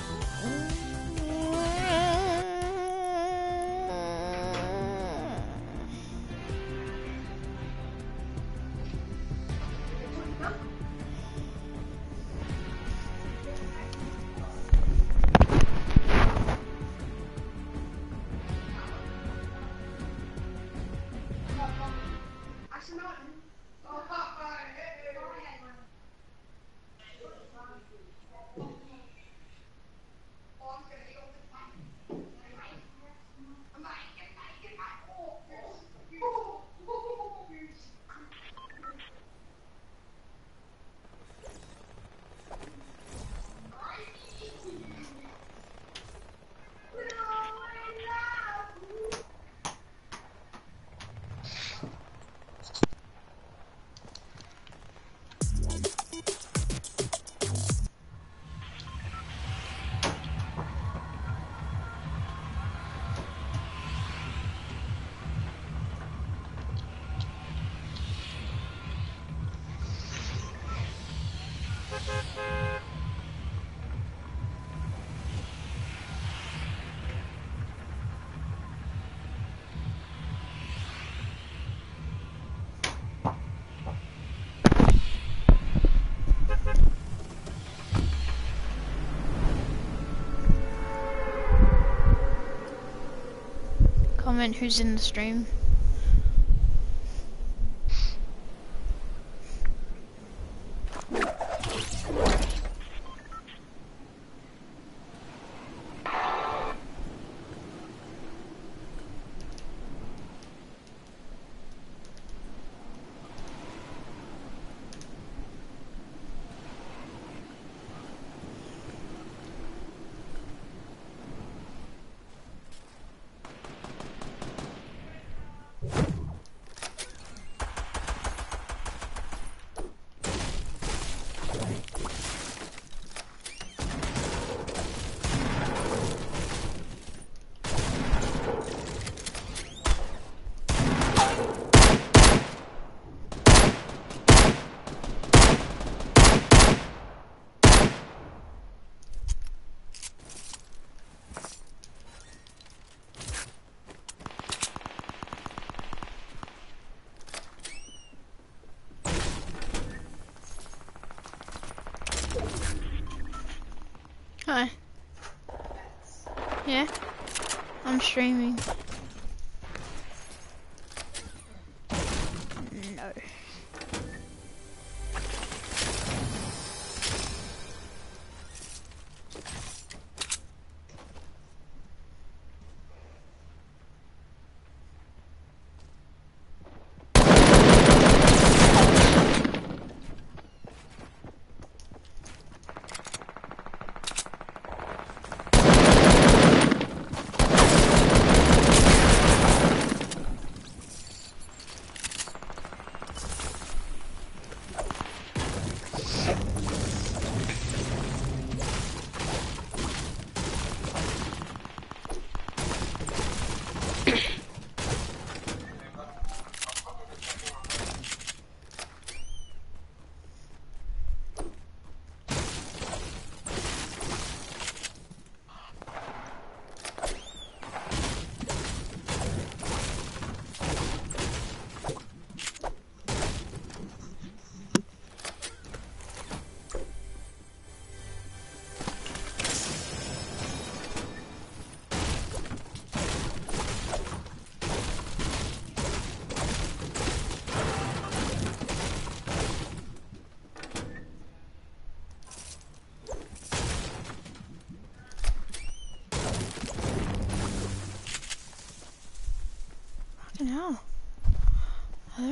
comment who's in the stream. streaming.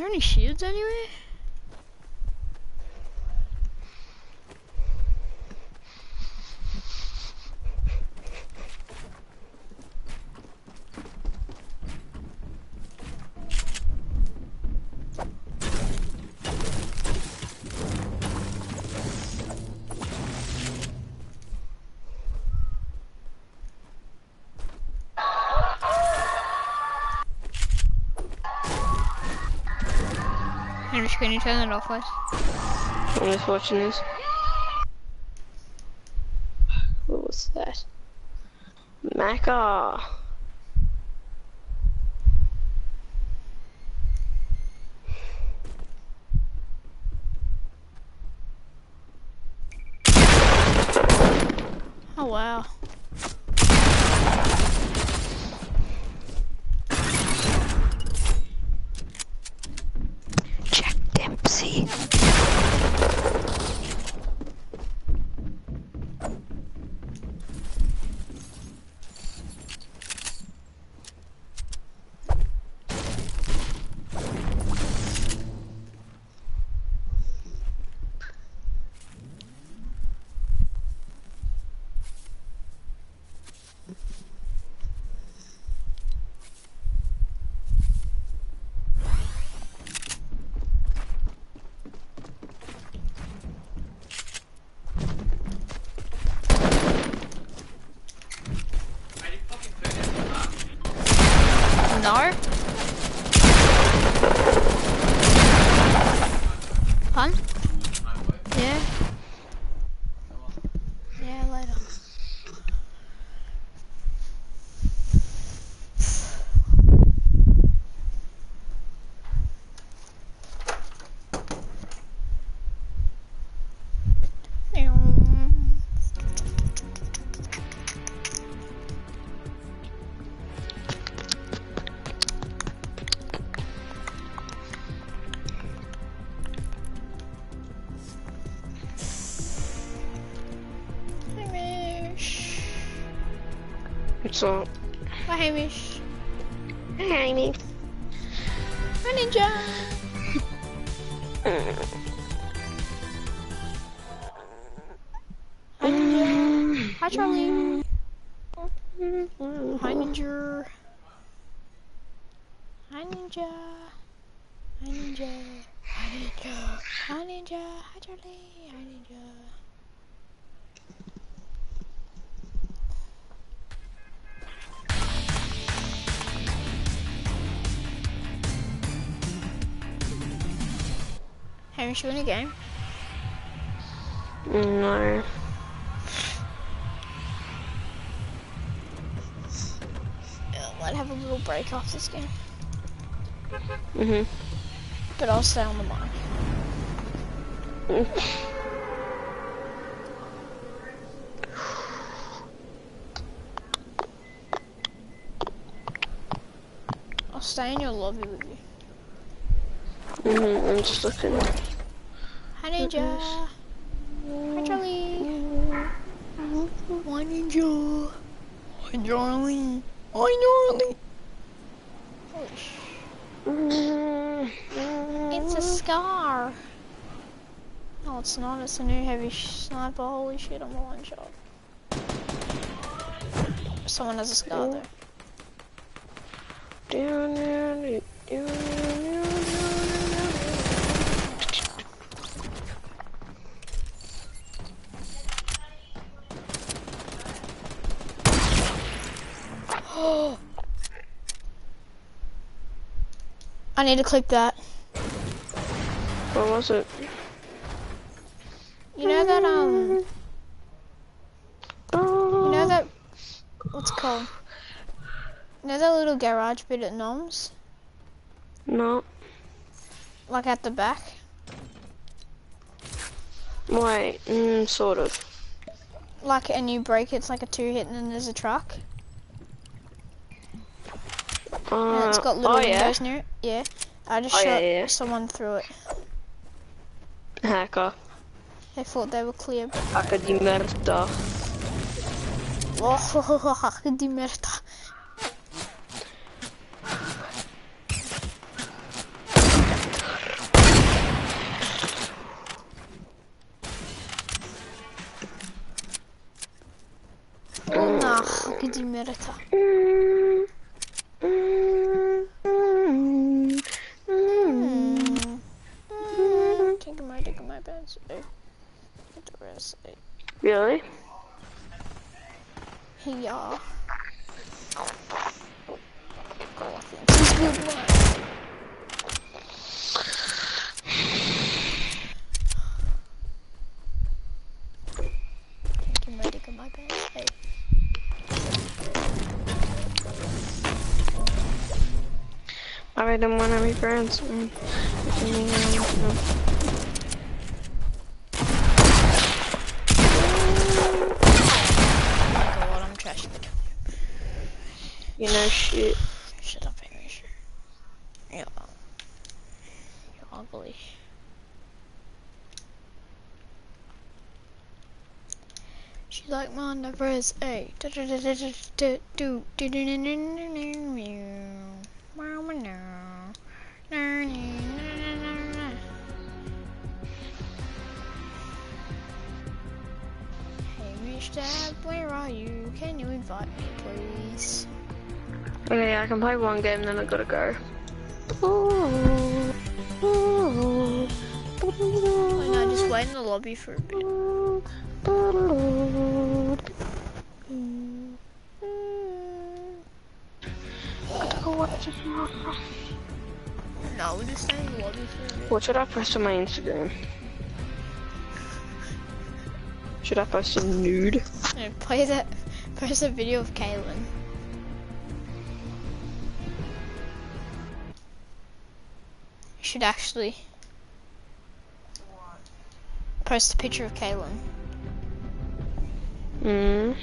there any shields anyway? Can you turn it off, please? I'm just watching this. What was that? Macca. What's up? Hi, Hamish. Hi, Amy. Hi, Ninja. Hamish, you in a game? No. Might have a little break off this game, Mhm. but I'll stay on the mic. I'll stay in your lobby with you. Mhm. I'm just looking. Ninja. Hi Charlie. Hi Ninja. Hi Charlie. Hi Charlie. It's a scar. No, it's not. It's a new heavy sniper. Holy shit, I'm a one shot. Someone has a scar there. Down, down, down, down. I need to click that. What was it? You know that, um, you know that, what's it called? You know that little garage bit at Noms? No. Like at the back? Wait. Mm, sort of. Like, and you break it's like a two hit and then there's a truck. And it's Uh, got little oh yeah. windows near it. Yeah. I just Oh, shot yeah, yeah. someone through it. Hacker. They thought they were clear, Hacker di merda. Oh, di merda. Mm. Nah, di merda. Really? Hey y'all. I didn't want to be friends. Mm. Miss Dad, where are you? Can you invite me, please? Okay, I can play one game, then I gotta go. Ooh. Ooh. Not just wait in the lobby for a bit? No, we'll just stay in the lobby for a bit. What should I post on my Instagram? Should I post a nude? No, play that. Post a video of Kaylin. You should actually post a picture of Kaylin. Mm.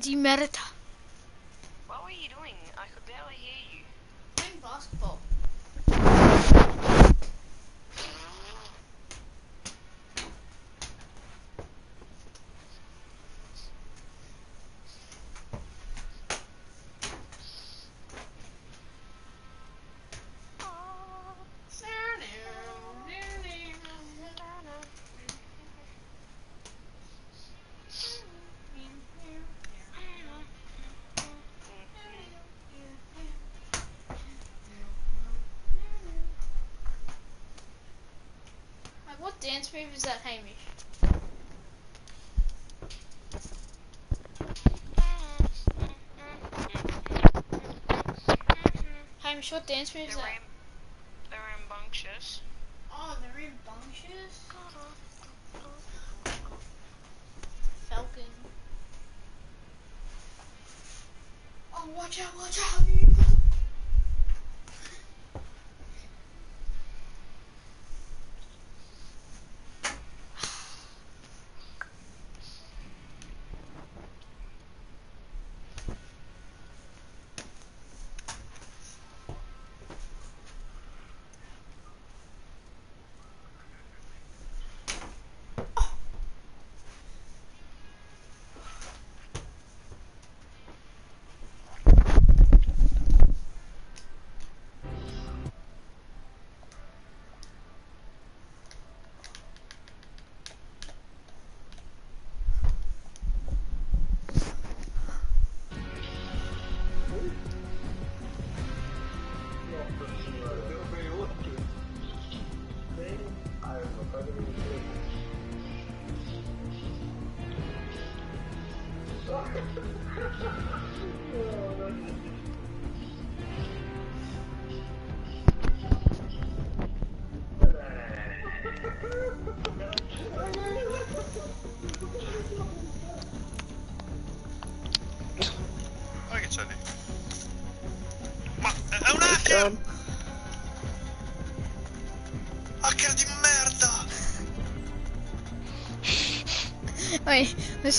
Lady Merita. Dance move is that, Hamish? Hamish, what dance move is The that? ram- the rambunctious. Oh, the rambunctious? Falcon. Oh, watch out, watch out! oh,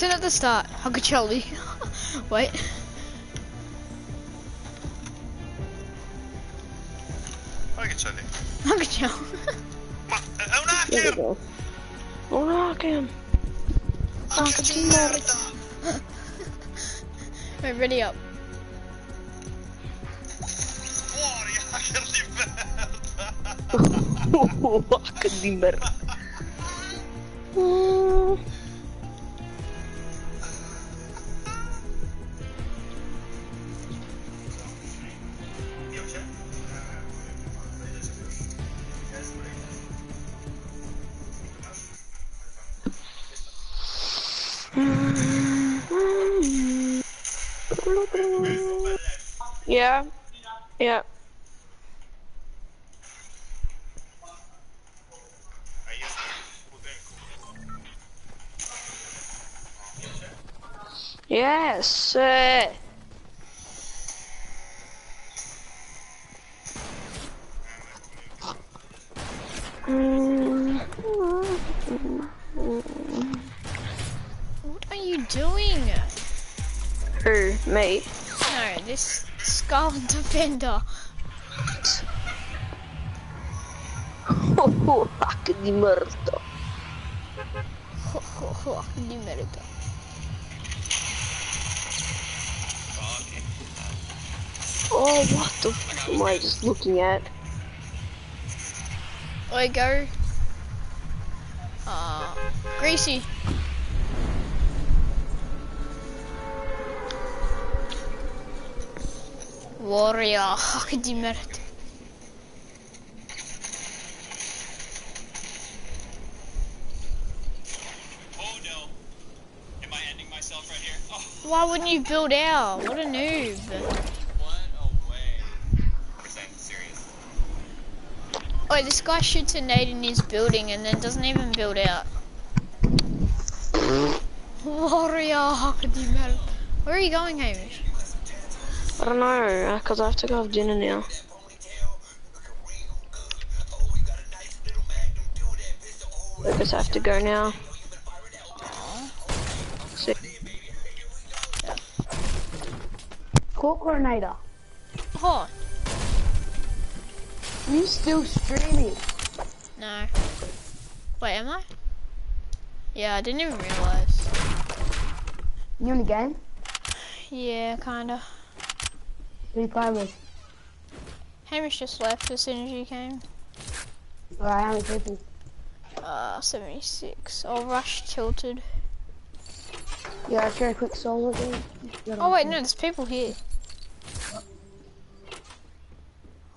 Listen at the start. How could Wait. How could Shelby? How could him! Go. Oh, knock him! Oh! Wait, ready up. Gloria, che di merda! Porca di merda! Uh, What are you doing? who? Me? No, this skull defender. Vacca di merda. Di merda. Oh, what the f am I just looking at? I go. Uh, greasy. Warrior, di merda. Oh no. Am I ending myself right here? Oh, Why wouldn't you build out? What a noob. Oh, this guy shoots a nade in his building and then doesn't even build out. Warrior. Where are you going, Hamish? I don't know, because I have to go have dinner now. I guess I have to go now. See. Court coordinator. Oh, Are you still streaming? no. Wait, am I? Yeah, I didn't even realize. You in the game? Yeah, kinda. Who you playing with? Hamish just left as soon as you came. Alright, how many people? Uh, 76. Oh, Rush tilted. Yeah, I'll share a quick solo game. Oh, wait, no, there's people here.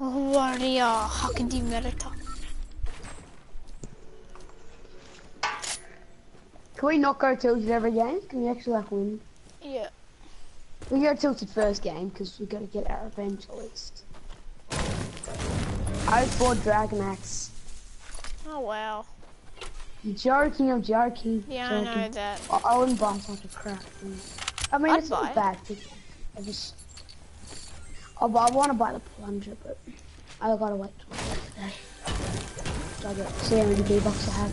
Merita. Can you gotta talk Can we not go tilted every game? Can we actually like win? Yeah. We go tilted first game because we got to get our revenge at least. I fought Dragon Axe. Oh, wow. Joking, I'm joking. Yeah, I know that. I, I wouldn't buy such a crap thing. I mean, I'd it's buy not it. bad. I just, Oh, I, I want to buy the plunger, but I gotta wait till today. So I get see how many V bucks I have.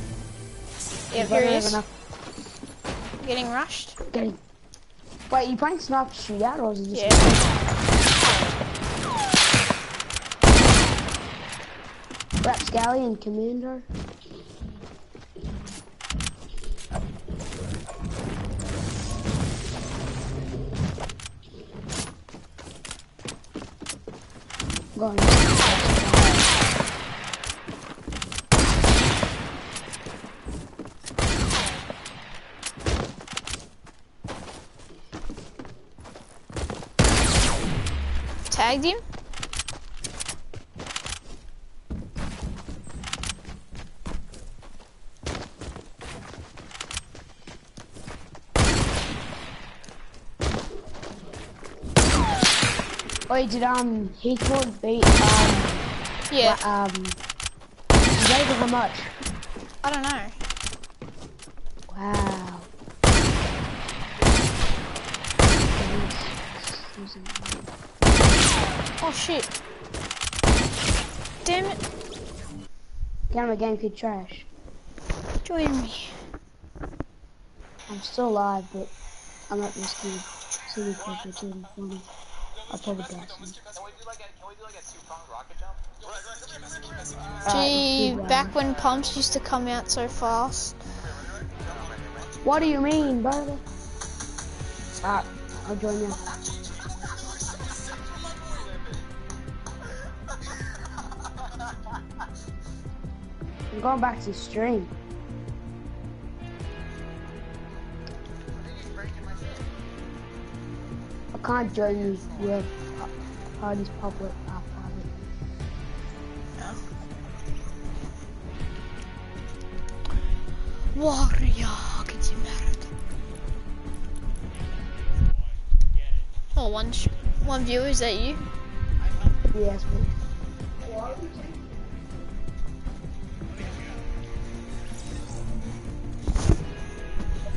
Yeah, here he is. enough, Getting rushed. getting. Wait, you playing sniper shootout or is it just? Yeah. Rapscallion Commando? Go on. Tagged him. Wait, did um Heathwood beat um Yeah. um Xavier how much? I don't know. Wow. Oh shit. Damn it. Gamma game kid trash. Join me. I'm still alive, but I'm not risking seeing people doing for me. I'll probably die soon. Can we do like a can we do like a two pronged rocket jump? Gee, back when pumps used to come out so fast. What do you mean, brother? Alright, I'll join you. I'm going back to stream. Can't join uh, you. Your pa- party's public. Warrior, gdzie merda. Oh, one, sh- one viewer, is that you? Yes, me.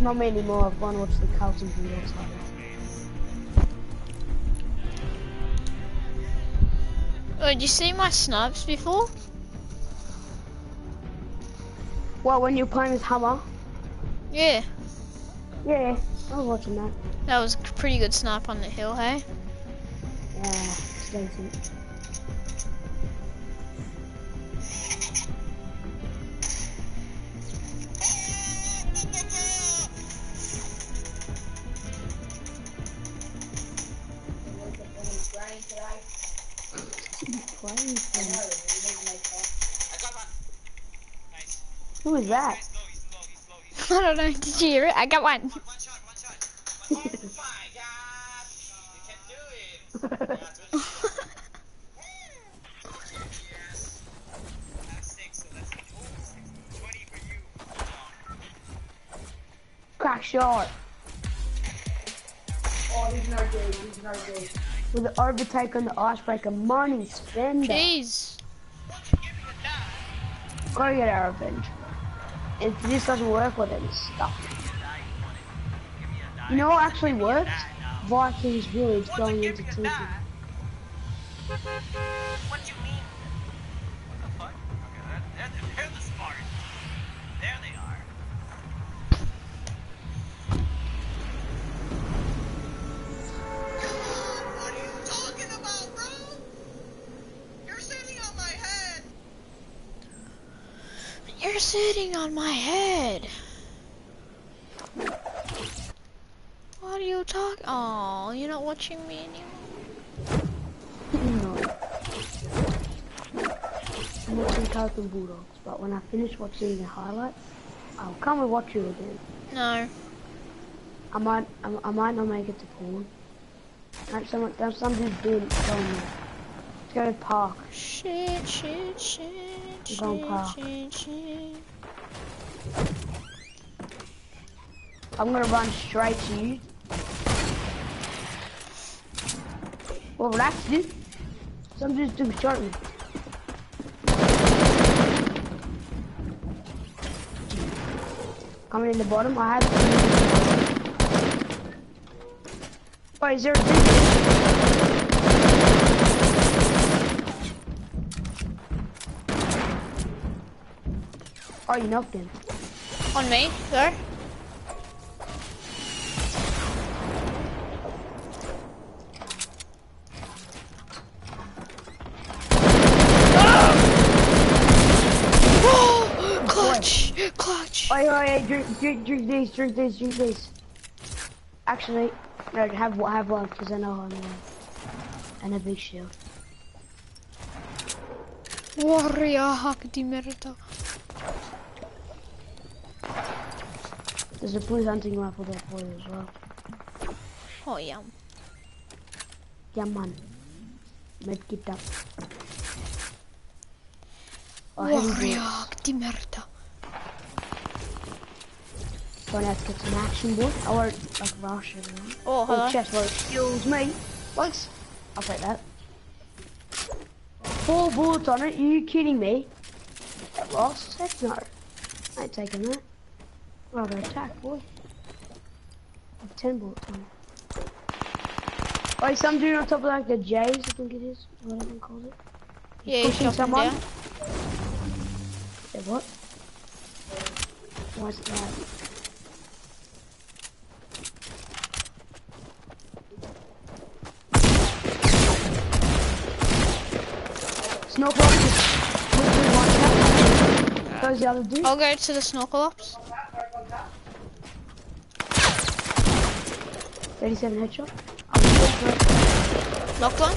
Not me anymore. I've gone watch the Carlton Bulldogs Oh, did you see my snaps before? Well, when you're playing with Hammer, Yeah, yeah, I was watching that. that was a pretty good snap on the hill, hey? Yeah, it's decent. Who is that? He's he's he's he's I don't know, did you hear it? I got one. One shot, one. Oh my god! You can do it! Yeah, it's really- Yes. That's six, so that's oh, 20 for you. Crackshot. With the overtake and the icebreaker, money spender. Jeez. Gotta get our revenge. If this doesn't work, well then it's stuck. You know what actually worked? Vikings Village going into Tinker. Sitting on my head. What are you talking? Oh, you're not watching me anymore. No. I'm watching Carlton Bulldogs, but when I finish watching the highlights, I'll come and watch you again. No. I might, I, I might not make it to porn. Like someone, there's some dude doing me. Let's go to park. Shit, shit, shit, shit, Go park. I'm gonna run straight to you. Well, relax, dude. Some dude's doing shot me. Coming in the bottom, I have. Wait, is there a? Oh, you knocked him. On me, sir. Clutch, clutch. Oh, yeah, yeah, drink, drink, drink these, drink these, drink these. Actually, no, have have one because I know I'm uh, and a big shield. Warrior, hack die merda. There's a blue hunting rifle there for you as well. Oh, yeah. Yeah, man. Medkit up. Oh, Warrior, heavy bullets. hack die merda. Gonna have to get some action, boy. I won't like rush it. Right? Oh, Oh, chest, well, excuse me. Thanks. I'll take that. Four bullets on it. Are you kidding me? That lost? Heck no. I ain't taking that. Rather attack, boy. Have Ten bullets on it. Wait, some dude on top of like the J's, I think it is. Whatever you call it. Yeah, Pushing him someone? down. Say what? What's that? Literally one uh, tap. Goes the other dude. I'll go to the snorkel ops. 37 headshot. Knocked one.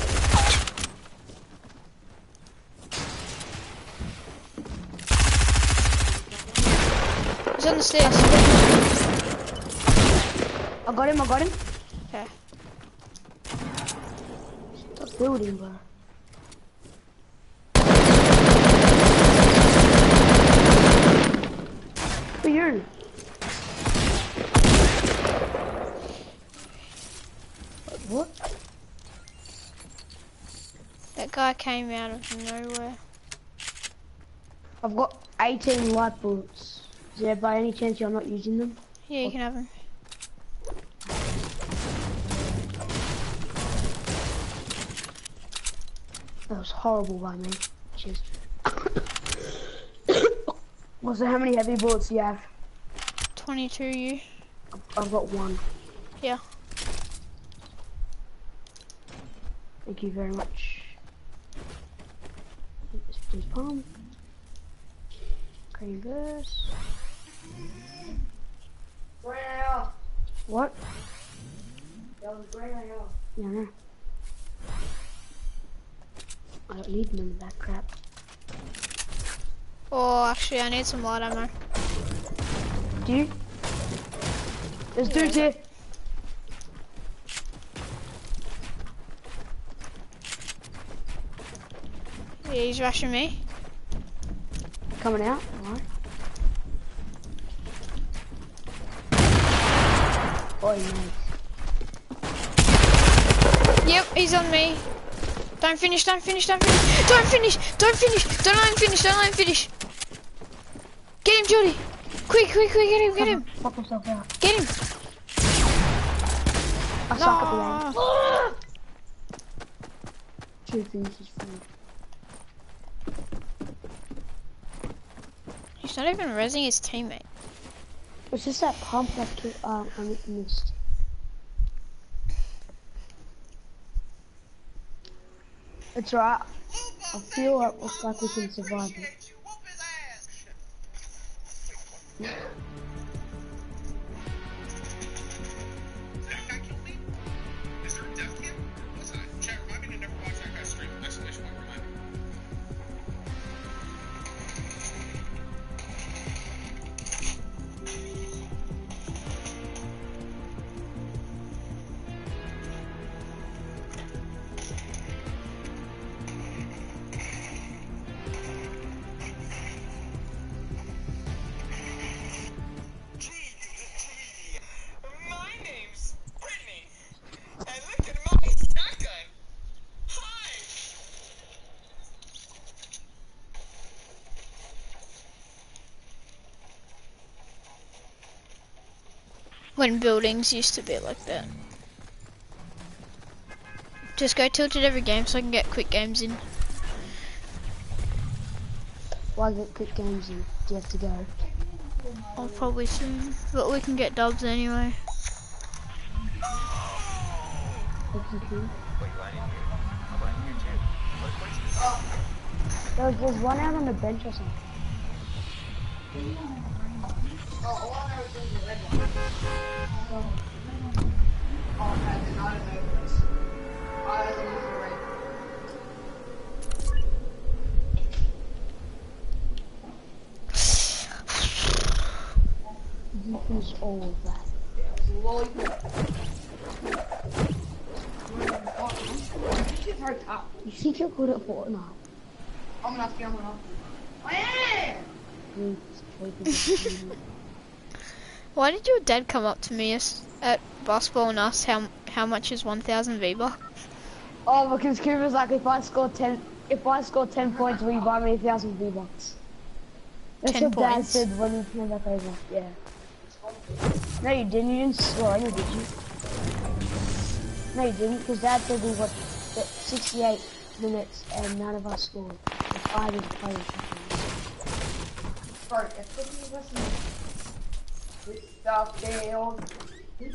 He's on the stairs. I got him, I got him. Okay. Stop building, bro. Who you? What? That guy came out of nowhere. I've got 18 light bullets. Is there by any chance you're not using them? Yeah, you can have them. That was horrible by me. Cheers. well, so how many heavy bullets do you have? 22 you. I've got one. Yeah. Thank you very much. This please palm. Green verse. What? Yeah, I know. I don't need none of that crap. Oh, actually, I need some light ammo. Do you? There's dudes here. Yeah, he's rushing me. Coming out. Alright. Boy, nice. Yep, he's on me. Don't finish, don't finish, don't finish. Don't finish, don't finish. Don't let him finish, don't let him finish. Get him, Jordy. Quick, quick, quick, get him, get him. Fuck himself out. Get him. I suck at the. Ah. No. Two finishes food. He's not even resing his teammate. It's just that pump that ki- uh, I missed. It's right. I feel like, looks like we can survive it. When buildings used to be like that. Just go tilted every game so I can get quick games in. Why get quick games in? Do you have to go? I'll probably soon, but we can get dubs anyway. Execute. There's, there's one out on the bench or something. You all of that. You think you're good at Fortnite? I'm gonna have to get on up. You stupid. Why did your dad come up to me at basketball and ask how how much is 1,000 V-Bucks? oh, because Cooper's like, if I score ten, if I score ten points, will you buy me a thousand V bucks? That's 10 what Dad said when he came back over. Yeah. No, you didn't. You didn't score any, did you? No, you didn't, because Dad said we watched 68 minutes and none of us scored. If I didn't play or something. Sorry, if this listen with stuff failed. You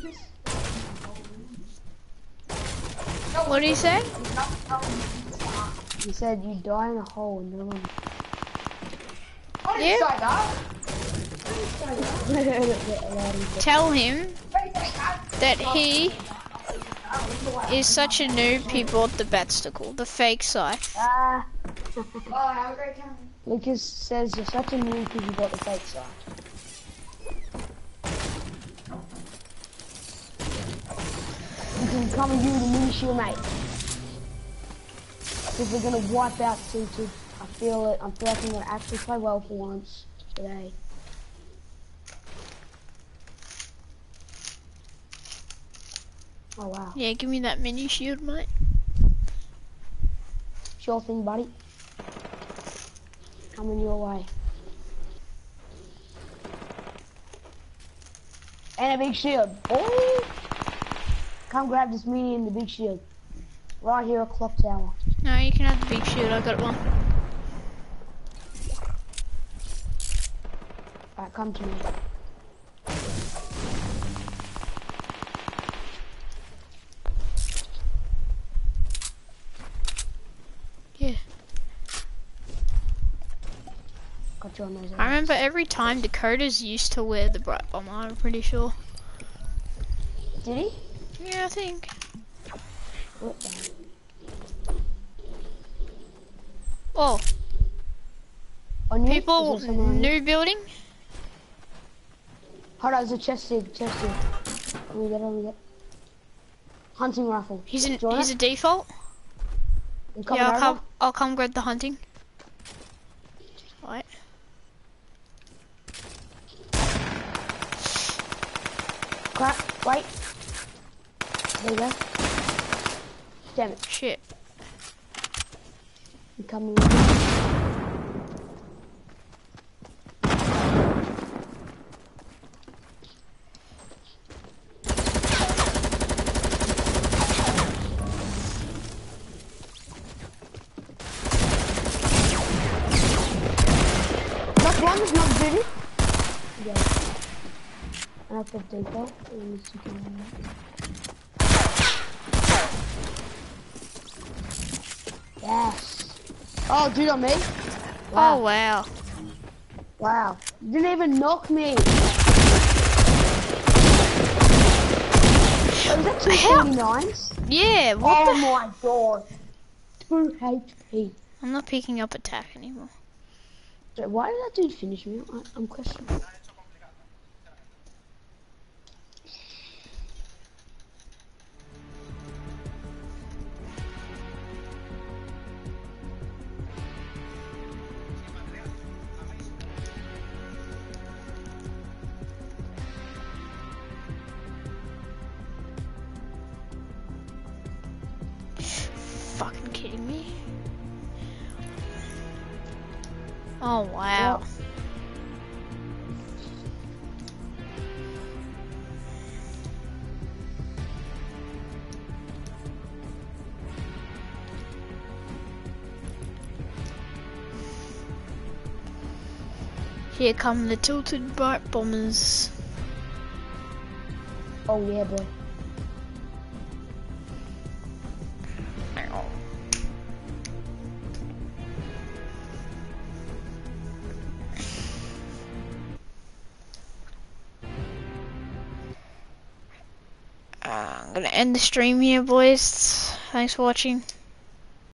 What did he say? he's not telling me he's not. He said you die in a hole and no one. I didn't Yeah. say that. Tell him Hey, hey, I- that he is such a noob, he bought the Batsickle, the fake scythe. Ah, Oh, have a great time. Lucas says you're such a noob because you got the fake side. Can come and do the mini shield, mate. Because we're gonna wipe out Tilted. I feel it. I feel like I'm gonna actually play well for once today. Oh wow. Yeah, give me that mini shield, mate. Sure thing, buddy. Coming your way. And a big shield. Oh! Come grab this mini and the big shield. Right here at Clock Tower. No, you can have the big shield, I got one. Alright, come to me. Yeah. Got you on those. I remember every time Dakota's used to wear the Brite Bomber, I'm pretty sure. Did he? Yeah, I think. What the? Oh, On people, there new building? Hold on, there's a chest here, chest here. Let me get it, let me get. Hunting rifle. He's, an, Do you want he's it? a default? Yeah, I'll come, I'll come grab the hunting. Right. Crap, wait. There you go. Damn it, Shit. you coming Knock one, knock Judy. Yeah. And got Deco. Let me see can- Yes. Oh, dude, on me? Oh, wow. Wow. You didn't even knock me. Oh, was that two Yeah, what Oh the my god. 2 HP. I'm not picking up attack anymore. So why did that dude finish me? I, I'm questioning. Oh, wow. Here come the tilted Brite Bombers. Oh yeah, boy. Gonna end the stream here, boys. Thanks for watching.